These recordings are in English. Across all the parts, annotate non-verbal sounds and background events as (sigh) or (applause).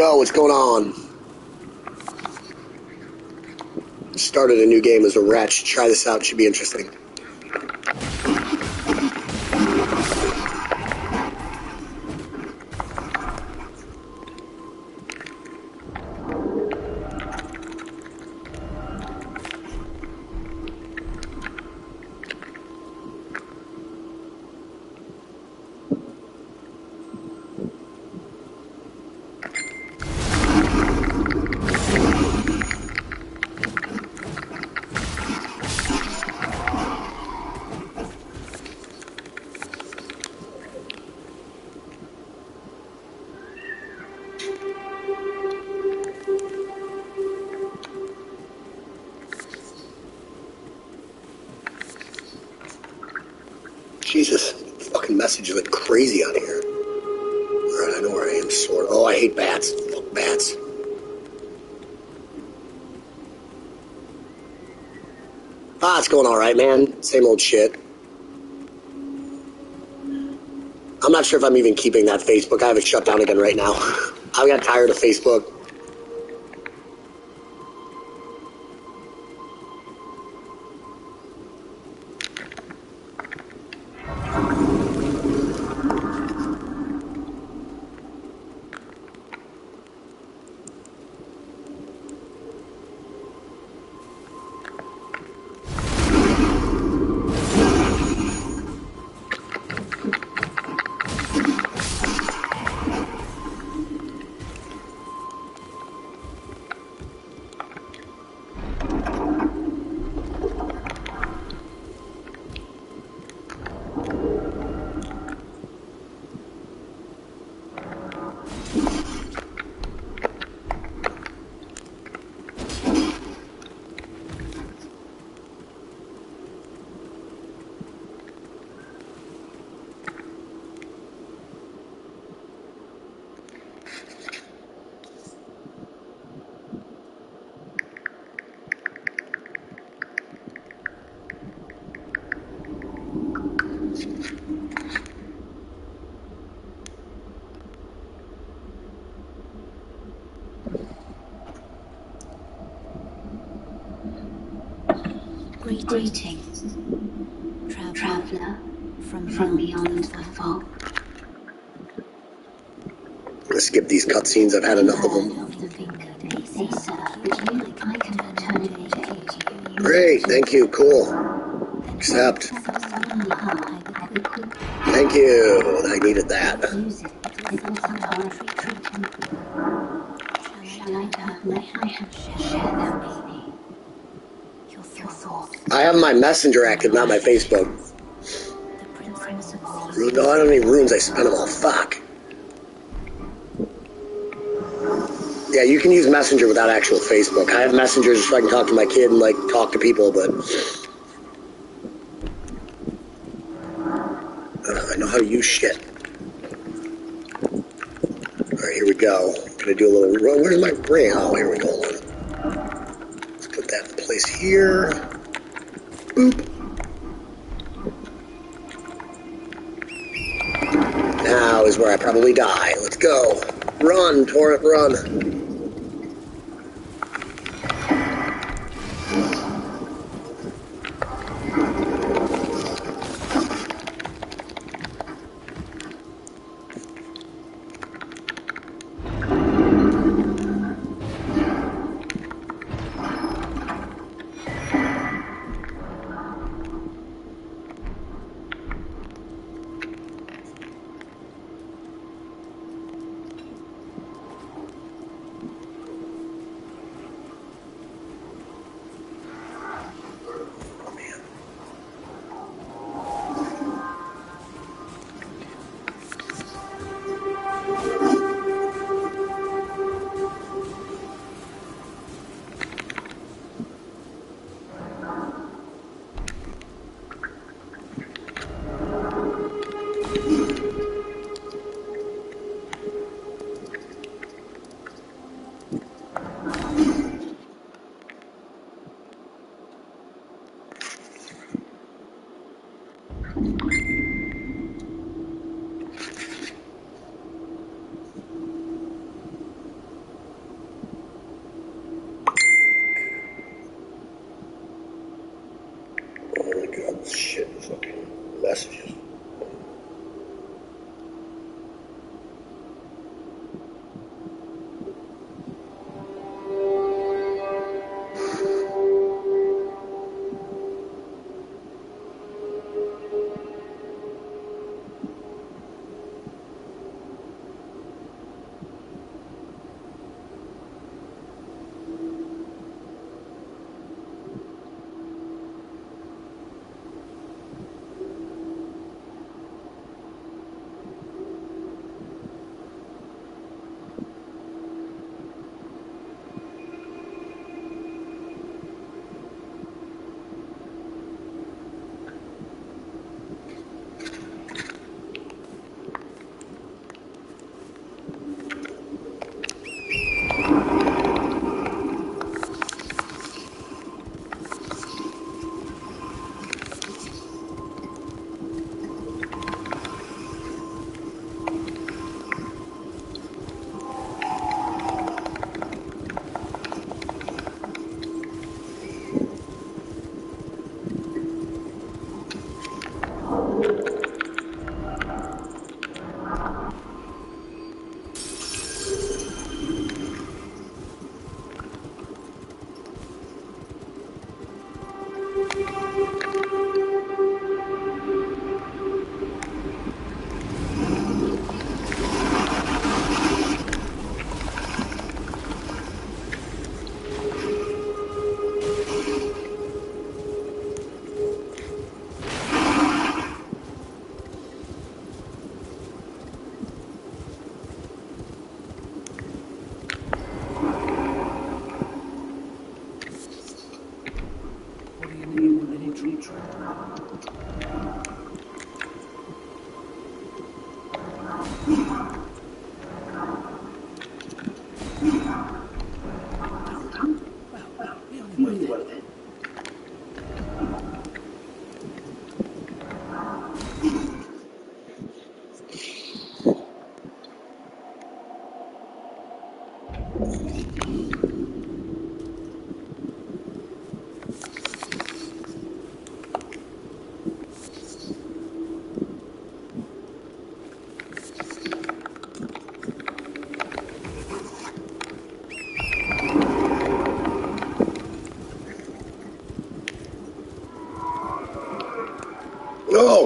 Yo, what's going on? Started a new game as a wretch. Try this out, should be interesting. Crazy on here. Alright, I know where I am, sort of. Oh, I hate bats. Fuck bats. Ah, it's going alright, man. Same old shit. I'm not sure if I'm even keeping that Facebook. I have it shut down again right now. (laughs) I got tired of Facebook. Greetings, traveler from, from beyond the fog. gonna skip these cutscenes. I've had enough of them. Great, thank you, cool. Accept. Thank you. I needed that. My messenger active, not my Facebook. No, I don't need runes. I spent them all. Fuck. Yeah, you can use Messenger without actual Facebook. I have Messenger just so I can talk to my kid and like talk to people, but I know how to use shit. All right, here we go. I'm Gonna do a little. Where's my ring? Oh, here we go. Let's put that in place here. Boop. Now is where I probably die. Let's go. Run, torrent, run.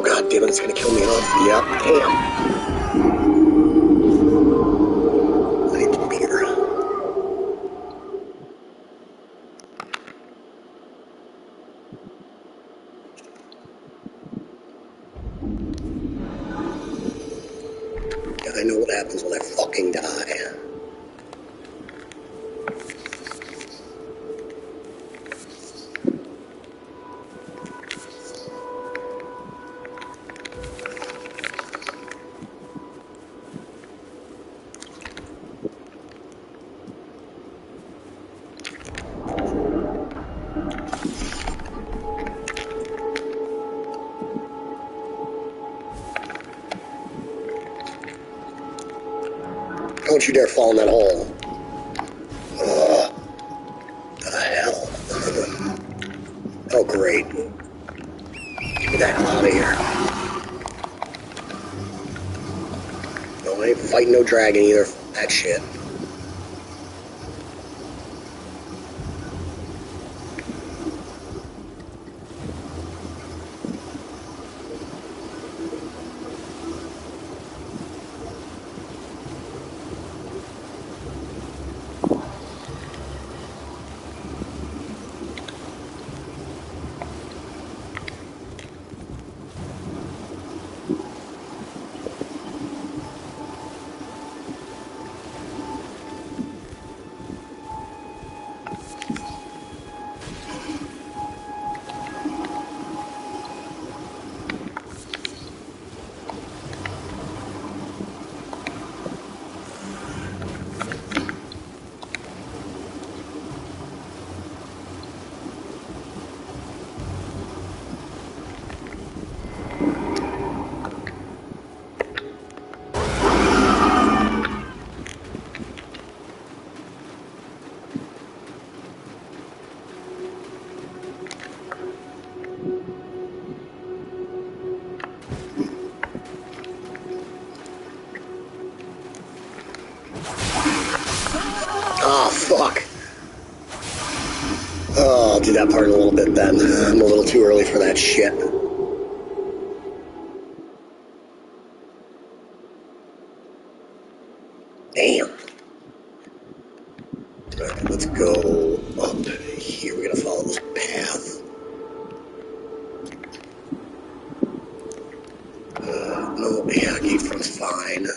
God damn it, it's gonna kill me oh, off. Yep, damn. You dare fall in that hole. The hell? (laughs) oh, great. Get me the hell out of here. No, I ain't fighting no dragon either. That shit. That part in a little bit then. I'm a little too early for that shit. Damn. Alright, let's go up here. We gotta follow this path. Uh, no, yeah, Gatefront's fine.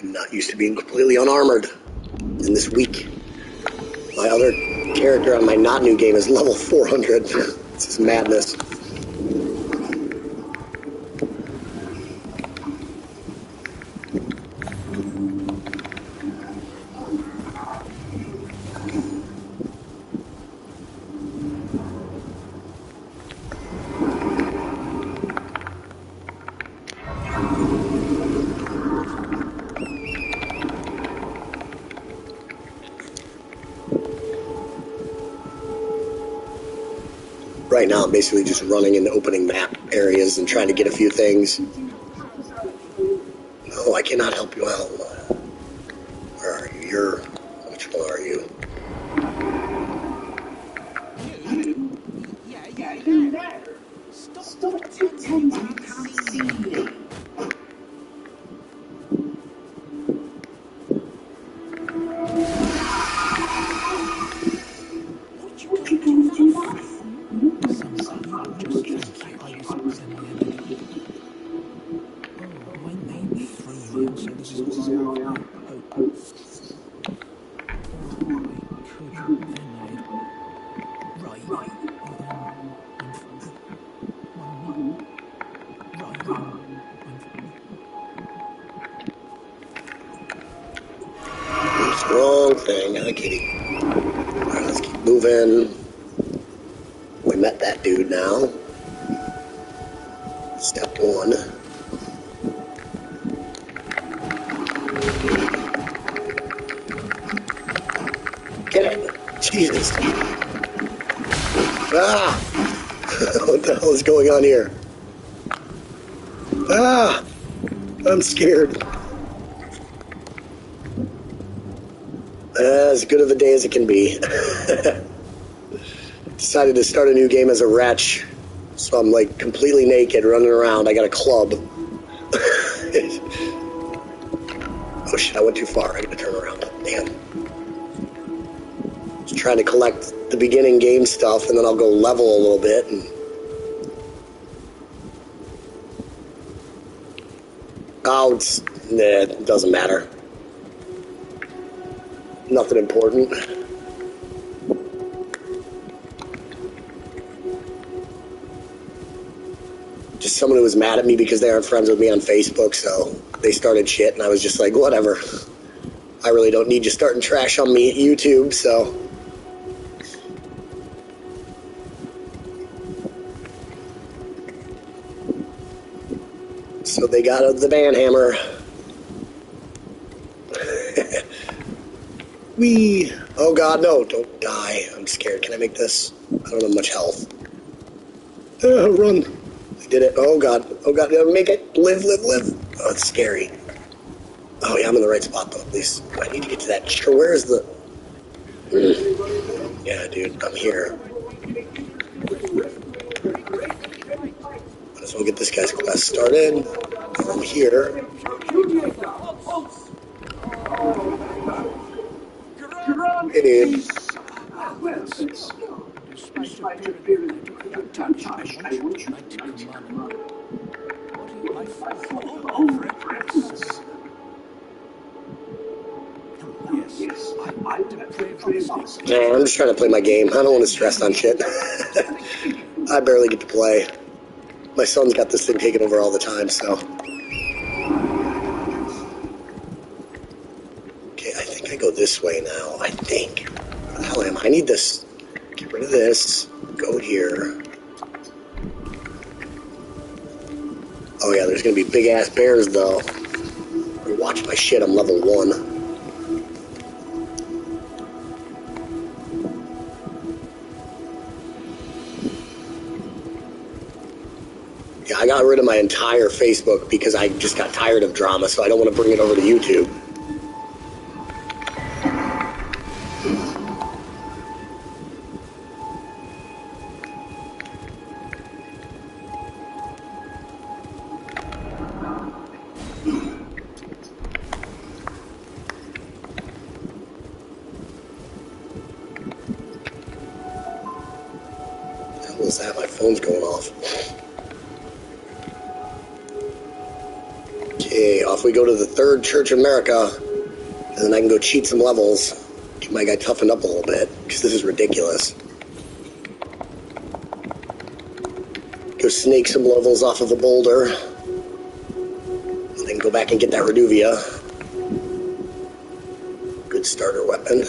I'm not used to being completely unarmored in this week. Character on my not new game is level 400. (laughs) this is madness. Basically just running in opening map areas and trying to get a few things. Jesus! Ah! (laughs) what the hell is going on here? Ah! I'm scared. As good of a day as it can be. (laughs) Decided to start a new game as a wretch. So I'm like completely naked running around. I got a club. Trying to collect the beginning game stuff and then I'll go level a little bit and Oh, it's, nah, it doesn't matter. Nothing important. Just someone who was mad at me because they aren't friends with me on Facebook, so they started shit, and I was just like, whatever. I really don't need you starting trash on me at YouTube, so. So they got the banhammer. (laughs) we. Oh god, no, don't die. I'm scared. Can I make this? I don't have much health. Uh, run. I did it. Oh god. Oh god, make it. Live, live, live. Oh, it's scary. Oh yeah, I'm in the right spot though, at least. I need to get to that. Sure, where is the... Mm. (clears throat) Yeah, dude, I'm here. Might as well get this guy's quest started. From here. It? Yes, I, I depraved myself. No, I'm just trying to play my game. I don't want to stress on shit. (laughs) I barely get to play. My son's got this thing taken over all the time, so. Okay, I go this way now. I think. Where the hell am I? I need this. Get rid of this. Go here. Oh yeah, there's gonna be big ass bears though. Watch my shit. I'm level one. Yeah, I got rid of my entire Facebook because I just got tired of drama, so I don't want to bring it over to YouTube. The that? My phone's going off. Okay, off we go to the third Church of Marika, and then I can go cheat some levels. Get my guy toughened up a little bit, because this is ridiculous. Go snake some levels off of a boulder, and then go back and get that Reduvia. Good starter weapon.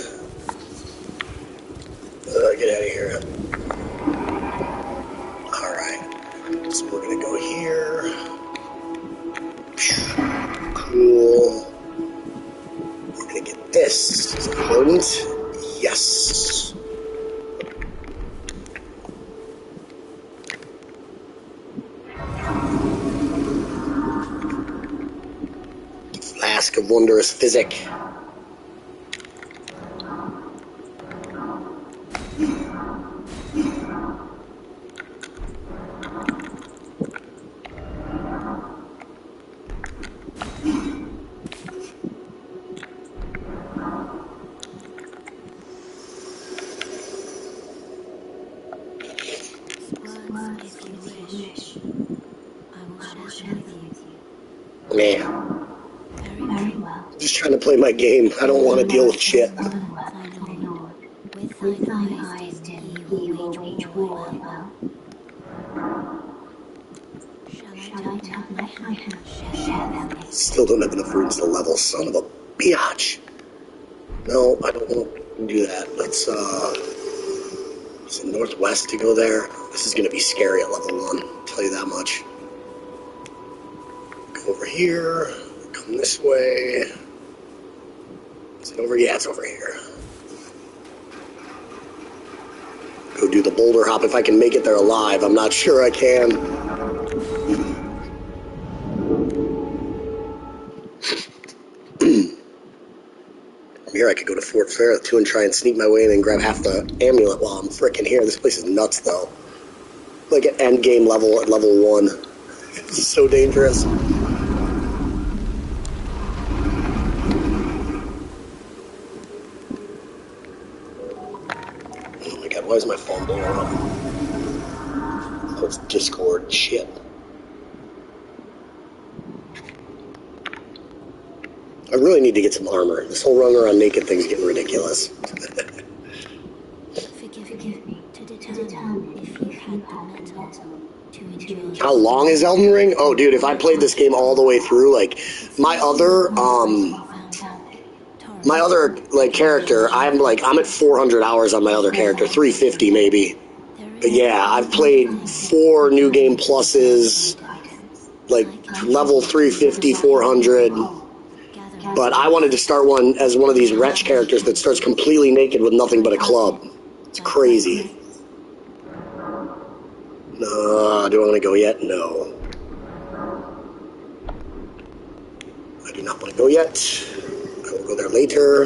My game. I don't want to deal with shit. Still don't have enough runes to level, son of a biatch. No, I don't want to do that. Let's, uh... Is it northwest to go there? This is gonna be scary at level one, tell you that much. Go over here, come this way. Over? Yeah, it's over here. Go do the boulder hop if I can make it there alive. I'm not sure I can. (clears throat) Here, I could go to Fort Faroth too and try and sneak my way in and grab half the amulet while I'm frickin' here. This place is nuts, though. like at end game level at level one. (laughs) It's so dangerous. Oh my phone blowing up? It's Discord. Shit. I really need to get some armor. This whole run around naked thing's getting ridiculous. How long is Elden Ring? Oh, dude, if I played this game all the way through, like my other, um, my other like character, I'm like I'm at 400 hours on my other character, 350 maybe. But yeah, I've played four new game pluses, like level 350, 400. But I wanted to start one as one of these wretch characters that starts completely naked with nothing but a club. It's crazy. No, do I want to go yet? No. I do not want to go yet. Go there later.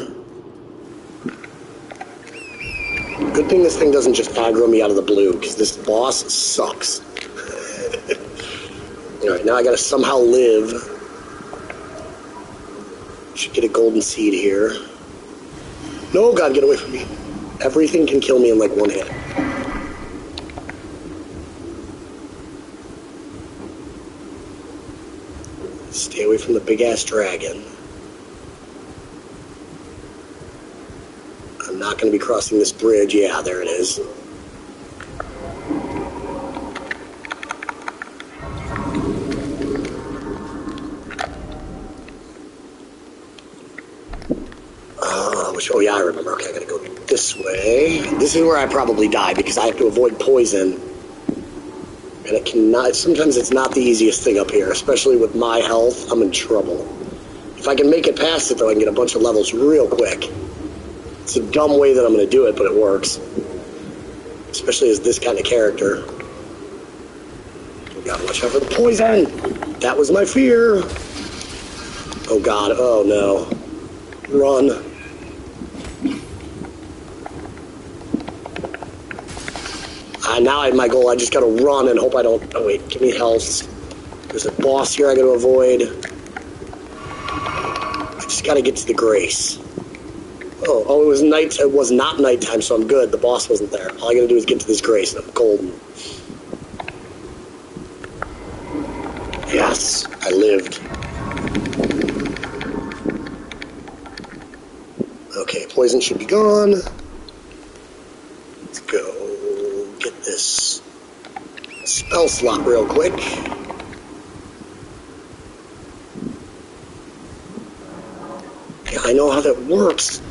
Good thing this thing doesn't just aggro me out of the blue, because this boss sucks. (laughs) Alright, now I gotta somehow live. Should get a golden seed here. No, God, get away from me. Everything can kill me in like one hit. Stay away from the big ass dragon. Not going to be crossing this bridge. Yeah, there it is. Uh, oh yeah, I remember. Okay, I gotta go this way. This is where I probably die because I have to avoid poison. And it cannot, sometimes it's not the easiest thing up here, especially with my health. I'm in trouble. If I can make it past it, though, I can get a bunch of levels real quick. It's a dumb way that I'm going to do it, but it works. Especially as this kind of character. You gotta watch out for the poison! That was my fear! Oh god, oh no. Run. Uh, now I have my goal. I just gotta run and hope I don't. Oh wait, give me health. There's a boss here I gotta avoid. I just gotta get to the grace. Oh, oh, it was night. It was not nighttime, so I'm good. The boss wasn't there. All I gotta do is get to this grace, and I'm golden. Yes, I lived. Okay, poison should be gone. Let's go get this spell slot real quick. I know how that works.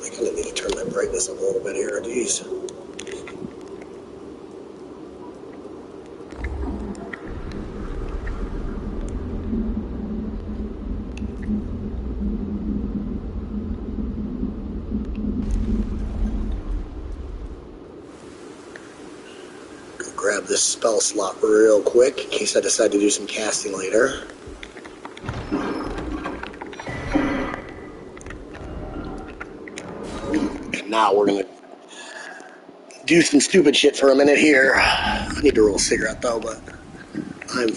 I kind of need up a little bit here. Jeez. Go grab this spell slot real quick in case I decide to do some casting later. Now we're gonna do some stupid shit for a minute here. I need to roll a cigarette though, but I'm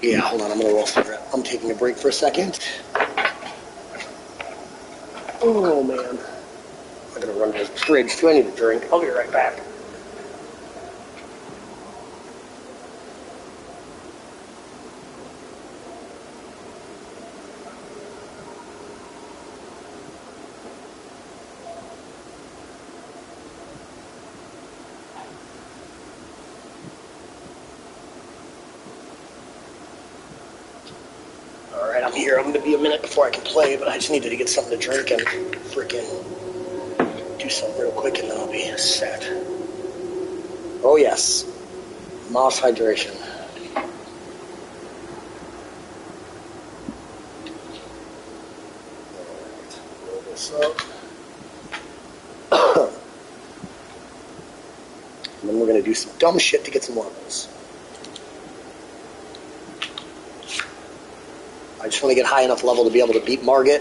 yeah. Hold on, I'm gonna roll a cigarette. I'm taking a break for a second. Oh man, I'm gonna run to the fridge too. I need a drink. I'll be right back. Here. I'm gonna be a minute before I can play, but I just needed to get something to drink and freaking do something real quick, and then I'll be set. Oh yes, mouse hydration. Up. (coughs) and then we're gonna do some dumb shit to get some levels. Just want to get high enough level to be able to beat Margit,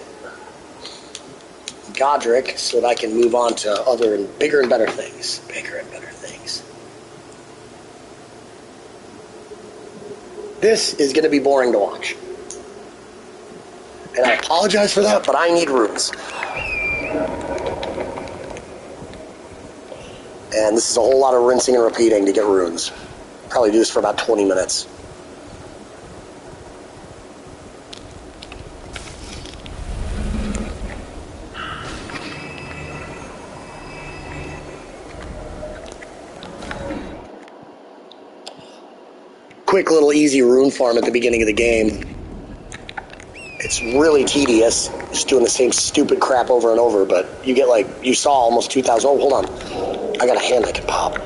Godrick, so that I can move on to other and bigger and better things. Bigger and better things. This is going to be boring to watch. And I apologize for that, but I need runes. And this is a whole lot of rinsing and repeating to get runes. Probably do this for about 20 minutes. Quick little easy rune farm at the beginning of the game. It's really tedious, just doing the same stupid crap over and over, but you get like, you saw almost 2,000. Oh, hold on. I got a hand I can pop.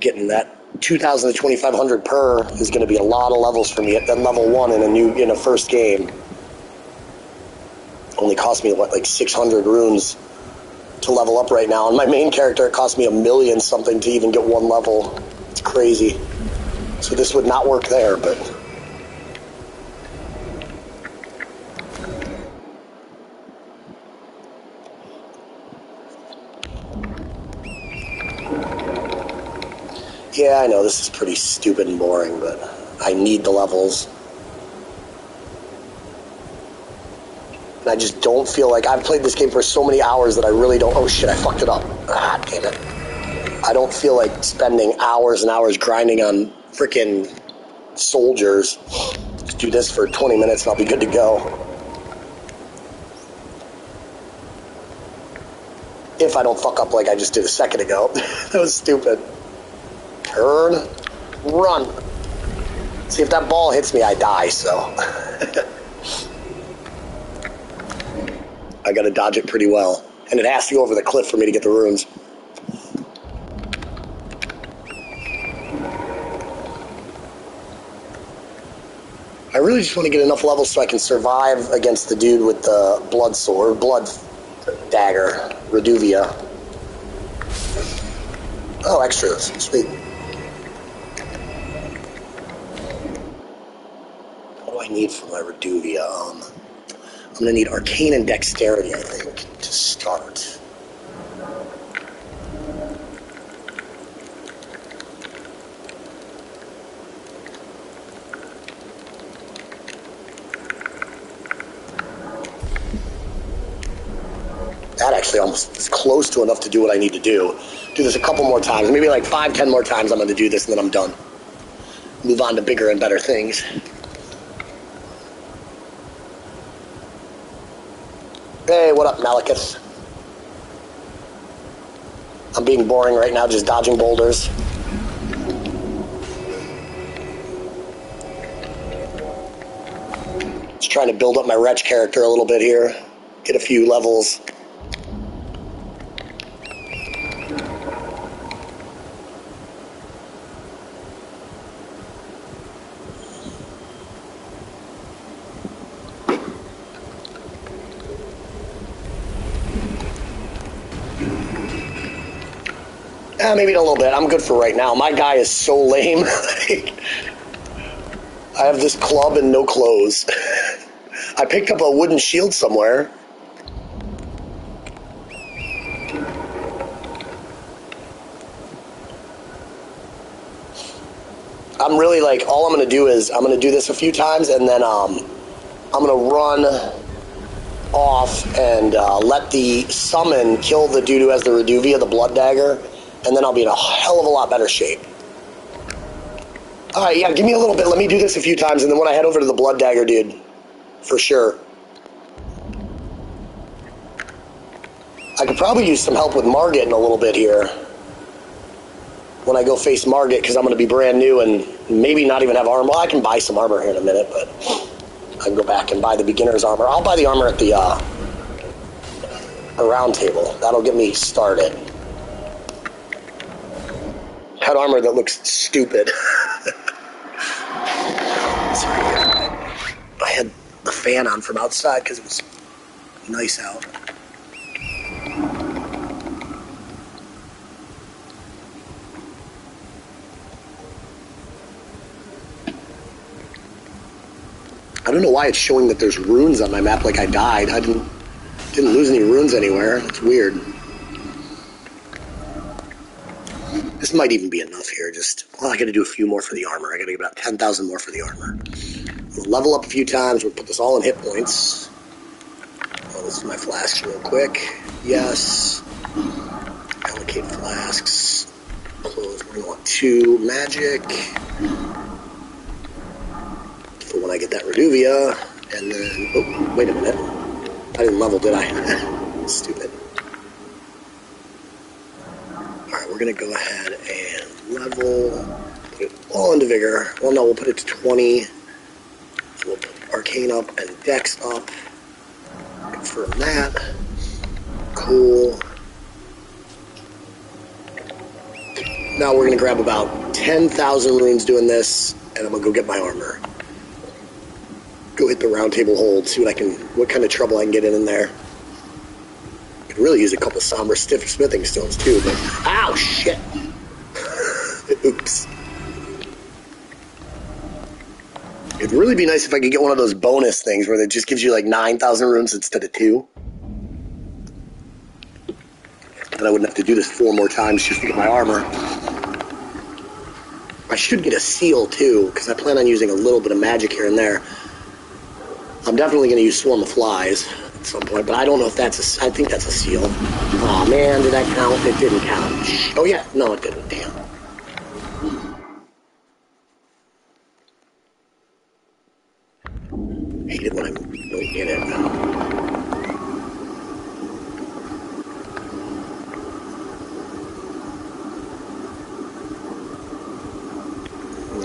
getting that 2,000 to 2,500 per is going to be a lot of levels for me at then level one in a new in a first game. Only cost me what like 600 runes to level up right now, and my main character it cost me a million something to even get one level. It's crazy. So this would not work there, but. Yeah, I know this is pretty stupid and boring, but I need the levels. And I just don't feel like I've played this game for so many hours that I really don't. Oh shit, I fucked it up. Ah, damn it. I don't feel like spending hours and hours grinding on freaking soldiers. Just do this for 20 minutes and I'll be good to go. If I don't fuck up like I just did a second ago. (laughs) that was stupid. Turn. Run. See, if that ball hits me, I die, so. (laughs) I gotta dodge it pretty well. And it has to go over the cliff for me to get the runes. I really just want to get enough levels so I can survive against the dude with the blood sword, blood dagger, Reduvia. Oh, extras. Sweet. What do I need for my Reduvia? Um, I'm going to need Arcane and Dexterity, I think, to start. That actually almost is close to enough to do what I need to do. Do this a couple more times, maybe like five, ten more times. I'm going to do this, and then I'm done. Move on to bigger and better things. Hey, what up, Malekith? I'm being boring right now, just dodging boulders. Just trying to build up my wretch character a little bit here. Get a few levels. Maybe a little bit. I'm good for right now. My guy is so lame. (laughs) I have this club and no clothes. (laughs) I picked up a wooden shield somewhere. I'm really like all I'm gonna do is I'm gonna do this a few times and then um, I'm gonna run off and uh, let the summon kill the dude who has the Reduvia, the blood dagger, and then I'll be in a hell of a lot better shape. All right, yeah, give me a little bit. Let me do this a few times, and then when I head over to the blood dagger, dude, for sure. I could probably use some help with Margit in a little bit here. When I go face Margit, because I'm going to be brand new and maybe not even have armor. Well, I can buy some armor here in a minute, but I can go back and buy the beginner's armor. I'll buy the armor at the uh, a round table. That'll get me started. Had armor that looks stupid. (laughs) Sorry, I, I had the fan on from outside because it was nice out. I don't know why it's showing that there's runes on my map like I died. I didn't didn't lose any runes anywhere. It's weird. This might even be enough here. Just well, I got to do a few more for the armor. I got to get about ten thousand more for the armor. We'll level up a few times. We'll put this all in hit points. Oh, this is my flask real quick. Yes. Allocate flasks. Close. We're gonna want two magic for when I get that Reduvia. And then, oh, wait a minute. I didn't level, did I? (laughs) Stupid. Alright, we're going to go ahead and level. Put it all into Vigor. Well, no, we'll put it to 20. We'll put Arcane up and Dex up. Confirm that. Cool. Now we're going to grab about 10,000 runes doing this, and I'm going to go get my armor go hit the round table hold, see what I can, what kind of trouble I can get in in there. Could really use a couple somber stiff smithing stones too, but ow shit. (laughs) Oops. It'd really be nice if I could get one of those bonus things where it just gives you like 9,000 runes instead of two. Then I wouldn't have to do this four more times just to get my armor. I should get a seal too, because I plan on using a little bit of magic here and there. I'm definitely going to use Swarm of Flies at some point, but I don't know if that's a. I think that's a seal. Oh man, did that count? It didn't count. Oh yeah, no, it didn't. Damn. hate it when I'm really in it.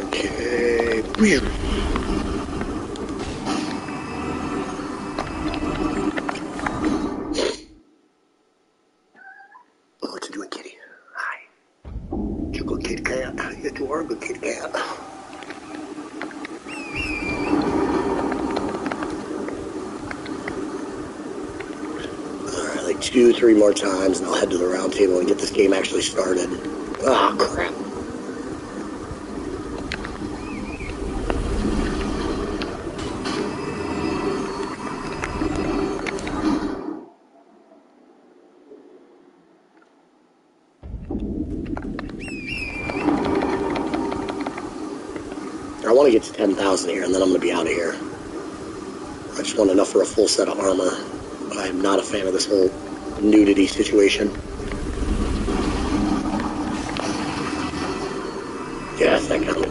Okay. Weird. Oh, what you doing, kitty? Hi. You good kitty cat? Yes, you are a good kitty cat. Alright, like two, three more times, and I'll head to the round table and get this game actually started. Ah, crap. I want to get to 10,000 here, and then I'm going to be out of here. I just want enough for a full set of armor. I'm not a fan of this whole nudity situation. Yes, counted good.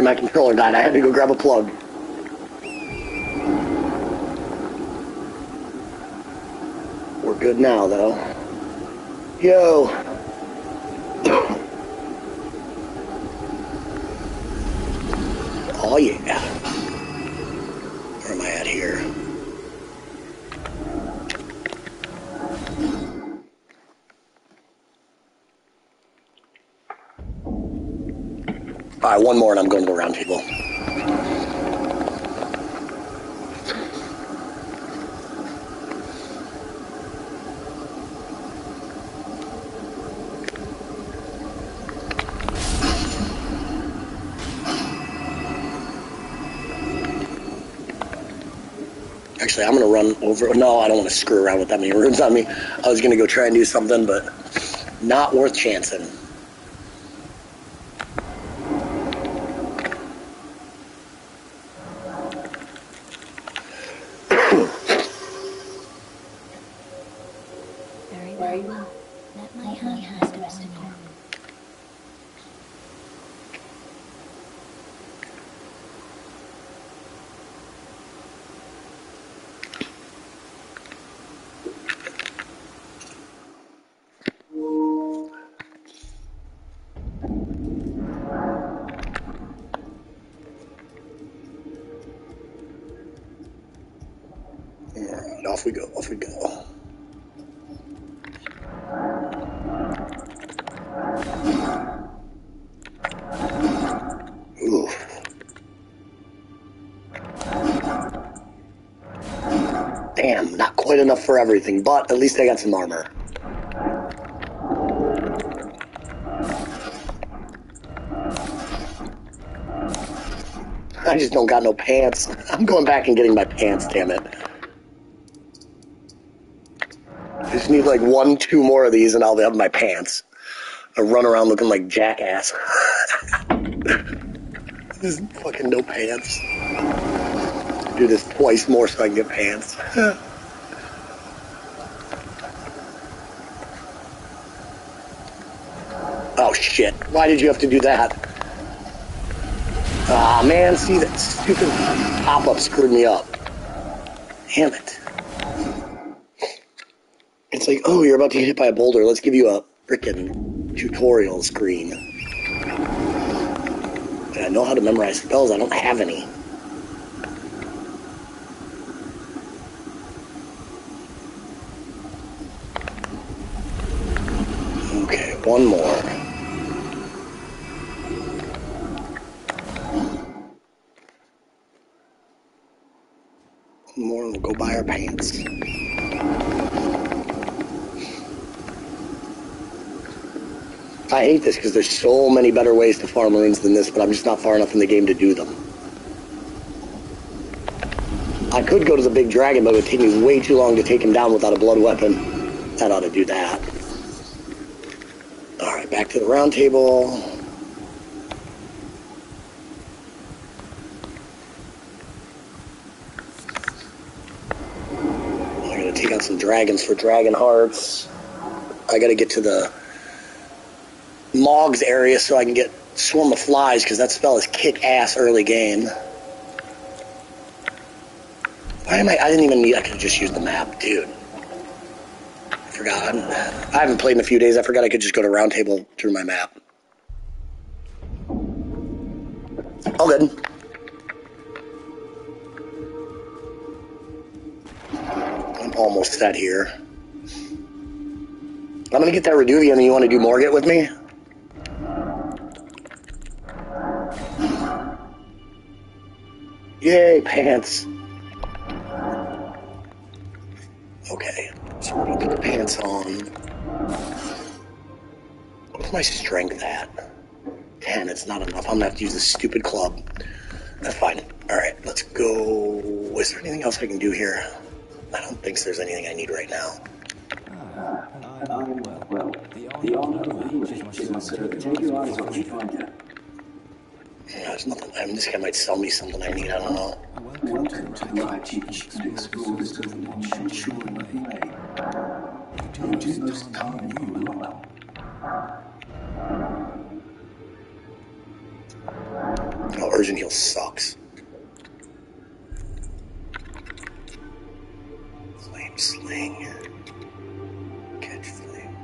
Sorry, my controller died. I had to go grab a plug. We're good now, though. Yo. Oh, yeah. Where am I at here? All right, one more and I'm going to the round table. Actually, I'm gonna run over. No, I don't want to screw around with that many runes on me. I was gonna go try and do something, but not worth chancing. Off we go. Off we go. Damn, not quite enough for everything, but at least I got some armor. I just don't got no pants. (laughs) I'm going back and getting my pants, damn it. I need like one, two more of these and I'll have my pants. I run around looking like jackass. (laughs) just fucking no pants. Do this twice more so I can get pants. (laughs) oh shit. Why did you have to do that? Ah man, see that stupid pop-up screwed me up. Damn it. It's like, oh, you're about to get hit by a boulder. Let's give you a freaking tutorial screen. I know how to memorize spells. I don't have any. Okay, one more. One more and we'll go buy our pants. This because there's so many better ways to farm runes than this, but I'm just not far enough in the game to do them. I could go to the big dragon, but it would take me way too long to take him down without a blood weapon. That ought to do that. Alright, back to the round table. I gotta take out some dragons for dragon hearts. I gotta get to the Mohg's area so I can get Swarm of Flies because that spell is kick ass early game. Why am I? I didn't even need. I could have just used the map, dude. I forgot. I haven't played in a few days. I forgot I could just go to Roundtable through my map. All good. I'm almost set here. I'm gonna get that Reduvian and you wanna do Margit with me? Pants. Okay, so we're gonna put the pants on. What's my strength at? 10, it's not enough. I'm gonna have to use this stupid club. That's fine. Alright, let's go. Is there anything else I can do here? I don't think there's anything I need right now. Ah, and I, well, the art of healing is my. Take your eyes off find there's nothing. I mean, this guy might sell me something I need. I don't know. welcome to and and. You you well. Oh, Urgent Heal sucks. Flame Sling. Catch Flame.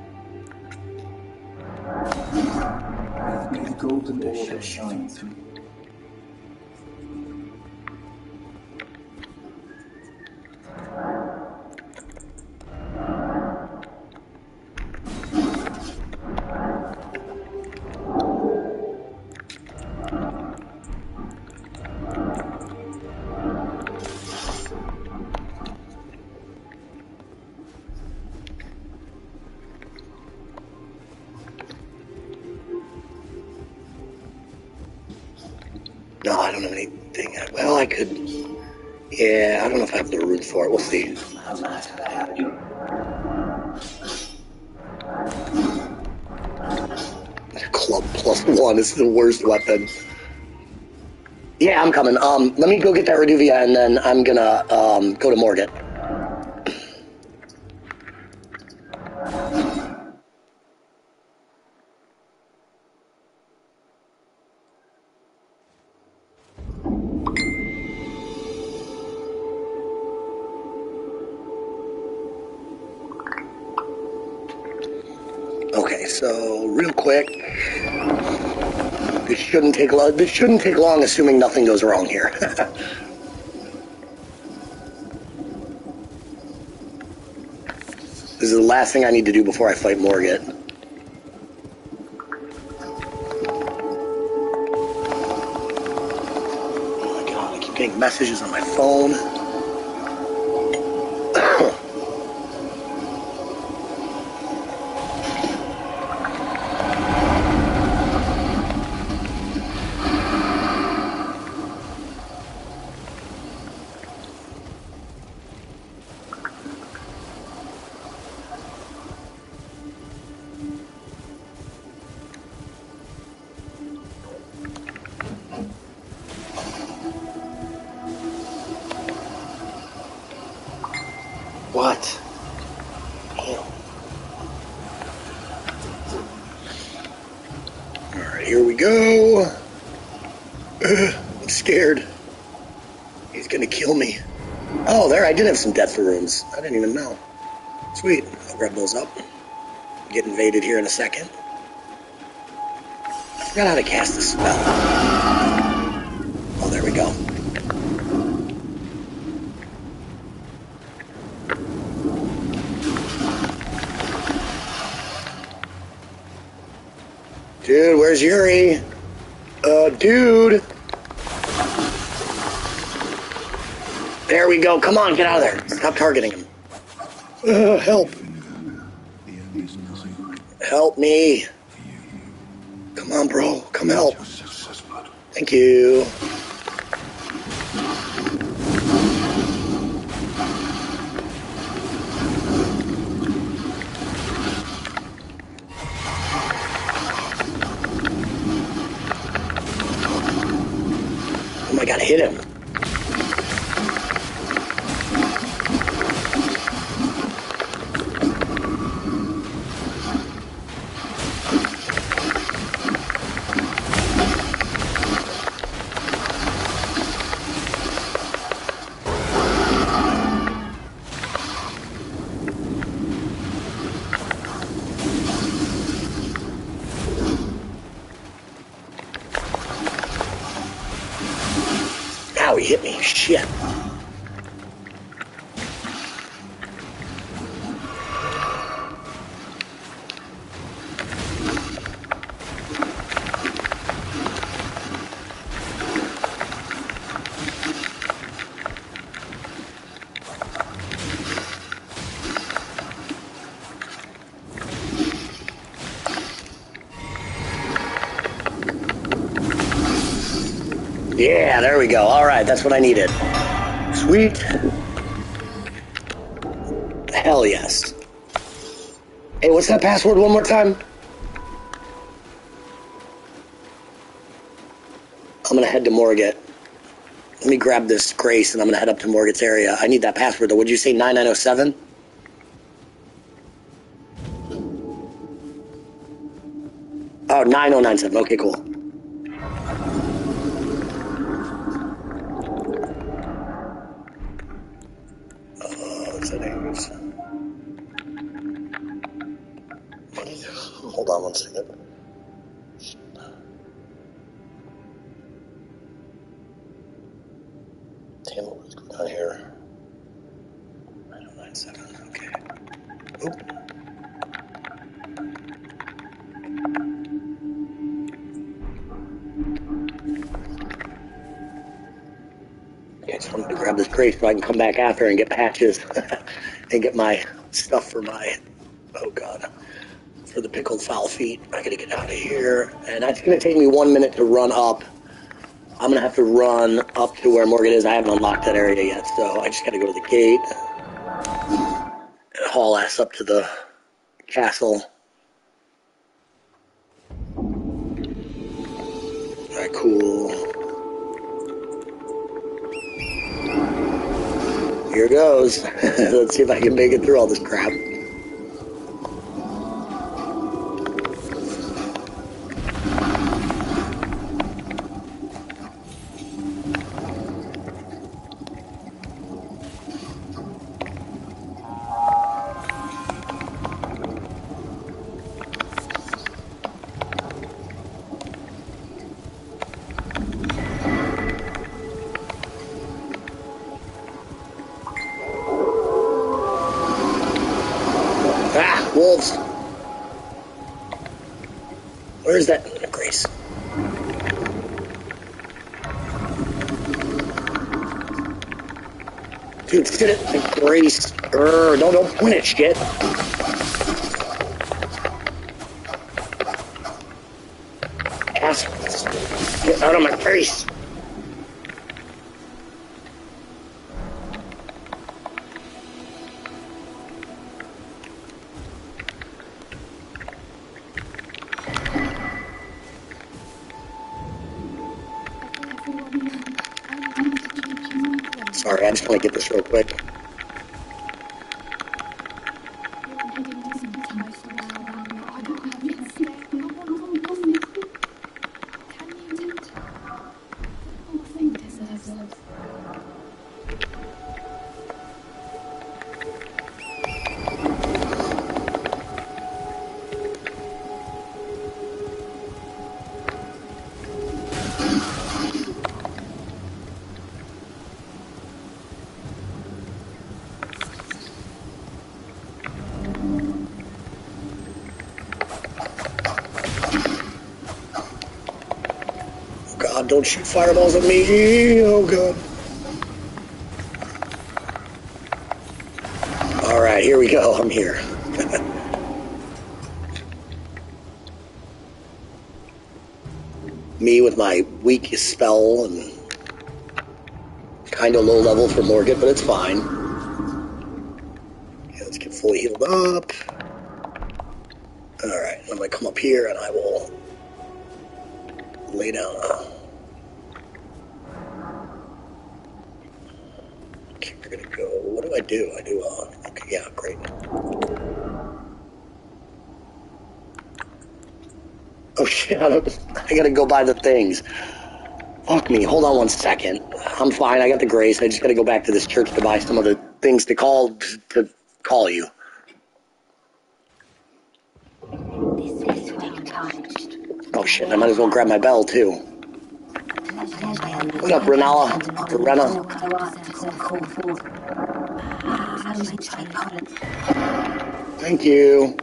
The golden order shine through. Yeah, I'm coming. Um, let me go get that Reduvia, and then I'm gonna um, go to Margit. Shouldn't. This shouldn't take long, assuming nothing goes wrong here. (laughs) this is the last thing I need to do before I fight Margit. Oh my god, I keep getting messages on my phone. Go. Ugh, I'm scared. He's gonna kill me. Oh, there, I did have some death for runes. I didn't even know. Sweet. I'll grab those up. Get invaded here in a second. I forgot how to cast a spell. Dude, where's Yuri? Uh, dude. There we go. Come on, get out of there. Stop targeting him. Uh, help. The end is nigh. Help me. Come on, bro. Come help. Your success, bud. Thank you. Hit him. Yeah, there we go. All right, that's what I needed. Sweet. Hell yes. Hey, what's that password one more time? I'm gonna head to Margit. Let me grab this Grace and I'm gonna head up to Margit's area. I need that password though. Would you say 9907? Oh, 9097. Okay, cool. Crate so I can come back after and get patches (laughs) and get my stuff for my, oh god, for the pickled fowl feet. I gotta get out of here. And that's gonna take me one minute to run up I'm gonna have to run up to where Margit is. I haven't unlocked that area yet, so I just gotta go to the gate and haul ass up to the castle. Goes. (laughs) Let's see if I can make it through all this crap. Shit. Assholes. Get out of my face. Shoot fireballs at me. Oh God. All right, here we go. (laughs) I'm here. me with my weak spell and kind of low level for Margit, but it's fine. Let's get fully healed up. All right, I'm gonna come up here and I will lay down. Okay, we're gonna go. What do I do? I do. Uh, okay, yeah, great. Oh (laughs) shit! I, I gotta go buy the things. Fuck me. Hold on one second. I'm fine. I got the grace. I just gotta go back to this church to buy some of the things to call to call you. Oh shit! I might as well grab my bell too. What up, Renala? Renna? Thank you.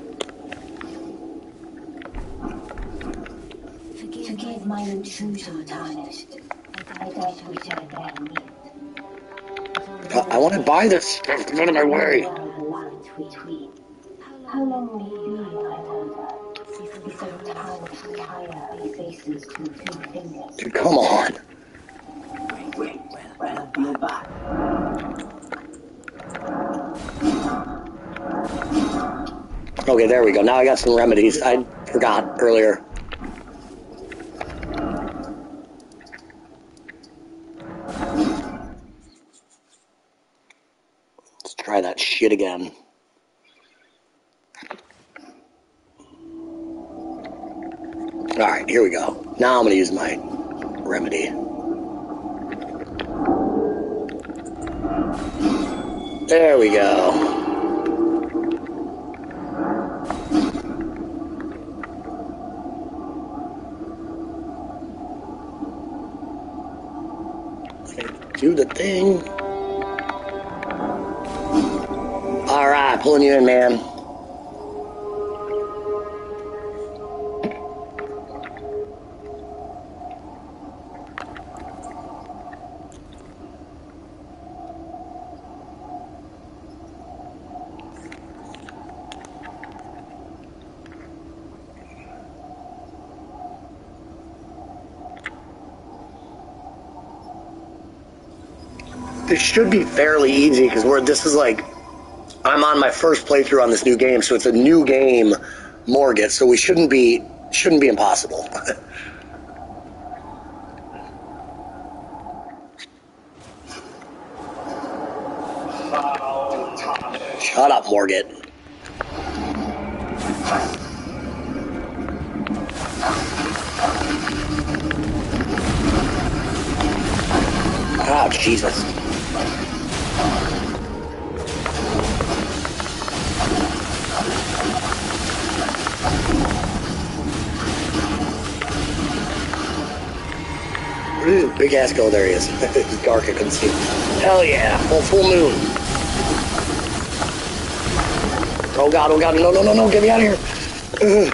Forgive my intrusion, tarnished. I dare to return there and meet. I, I want to buy this stuff. Get out of my way. How long will you be my? Before time to tire these faces to two fingers. Dude, come on. Okay, there we go. Now I got some remedies. I forgot earlier. Let's try that shit again. Alright, here we go. Now I'm gonna use my remedy. There we go. Do the thing. Alright, pulling you in, man. This should be fairly easy because we're this is like I'm on my first playthrough on this new game, so it's a new game, Margit, So we shouldn't be shouldn't be impossible. (laughs) Shut up, Margit. Oh, Jesus. Big ass go? There he is. (laughs) it's dark, I couldn't see. Hell yeah, full, full moon. Oh god, oh god, no, no, no, no, get me out of here.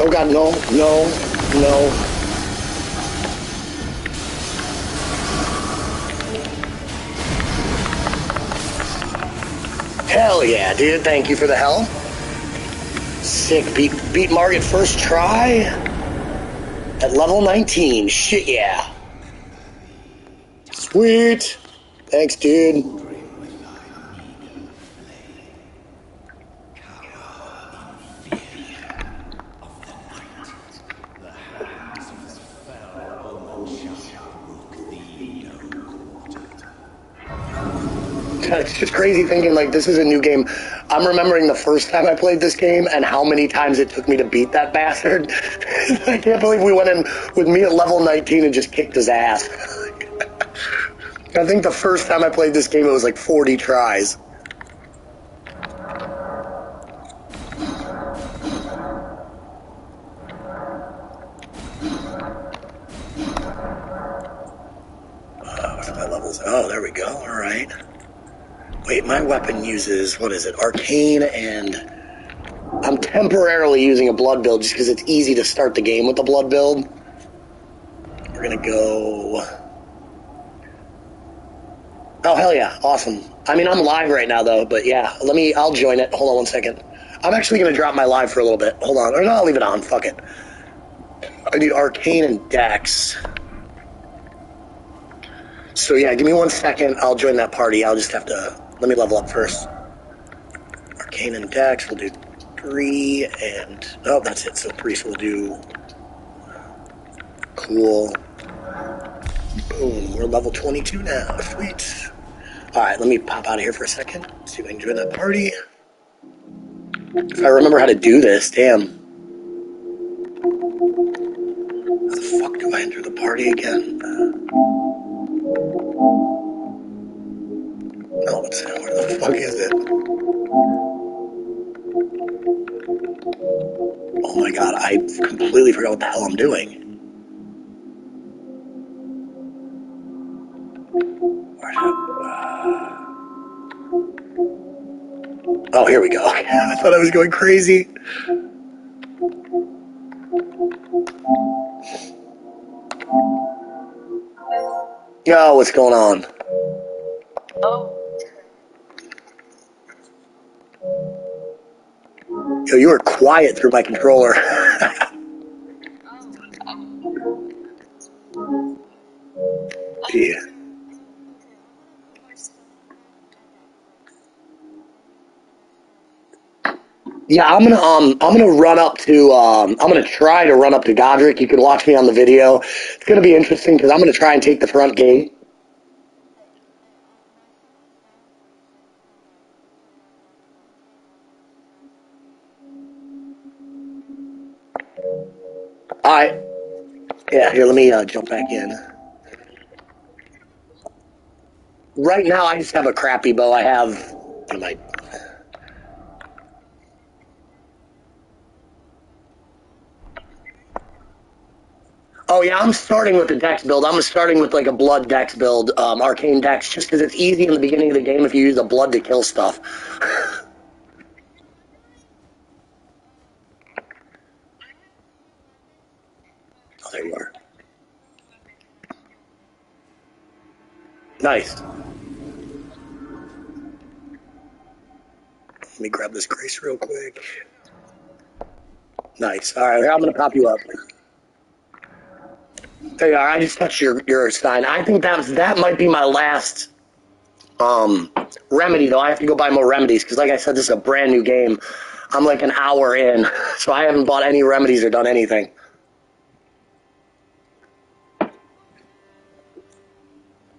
Oh god, no, no, no. Hell yeah, dude. Thank you for the help. Sick. Beat beat Margit first try at level 19. Shit yeah. Sweet. Thanks, dude. It's just crazy thinking like this is a new game. I'm remembering the first time I played this game and how many times it took me to beat that (laughs) bastard. I can't believe we went in with me at level 19 and just kicked his ass. (laughs) I think the first time I played this game it was like 40 tries. Uh, what's my levels? Oh, there we go. All right. Wait, my weapon uses, what is it, arcane and... I'm temporarily using a blood build just because it's easy to start the game with a blood build. We're gonna go... Oh, hell yeah, awesome. I mean, I'm live right now, though, but yeah, let me, I'll join it. Hold on one second. I'm actually gonna drop my live for a little bit. Hold on, or no, I'll leave it on, fuck it. I need arcane and dex. So yeah, give me one second. I'll join that party. I'll just have to let me level up first. Arcane and Dex. We'll do three and oh, that's it. So priest will do. Cool. Boom. We're level 22 now. Sweet. All right, let me pop out of here for a second. See if I can join that party. If I remember how to do this, damn. How the fuck do I enter the party again? Where the fuck is it? Oh my god, I completely forgot what the hell I'm doing. Uh, oh, here we go. (laughs) I thought I was going crazy. Yo, what's going on? You were quiet through my controller. (laughs) yeah. Yeah, I'm gonna um I'm gonna run up to um I'm gonna try to run up to Godrick. You can watch me on the video. It's gonna be interesting because I'm gonna try and take the front gate. Yeah, here, let me uh, jump back in. Right now, I just have a crappy bow. I have. What am I? Oh yeah, I'm starting with the dex build. I'm starting with like a blood dex build, um, arcane dex, just because it's easy in the beginning of the game if you use the blood to kill stuff. (laughs) oh, there you are. Nice. Let me grab this grace real quick. Nice. All right, I'm gonna pop you up. There you are. I just touched your your sign. I think that was, that might be my last um remedy though. I have to go buy more remedies because, like I said, this is a brand new game. I'm like an hour in, so I haven't bought any remedies or done anything.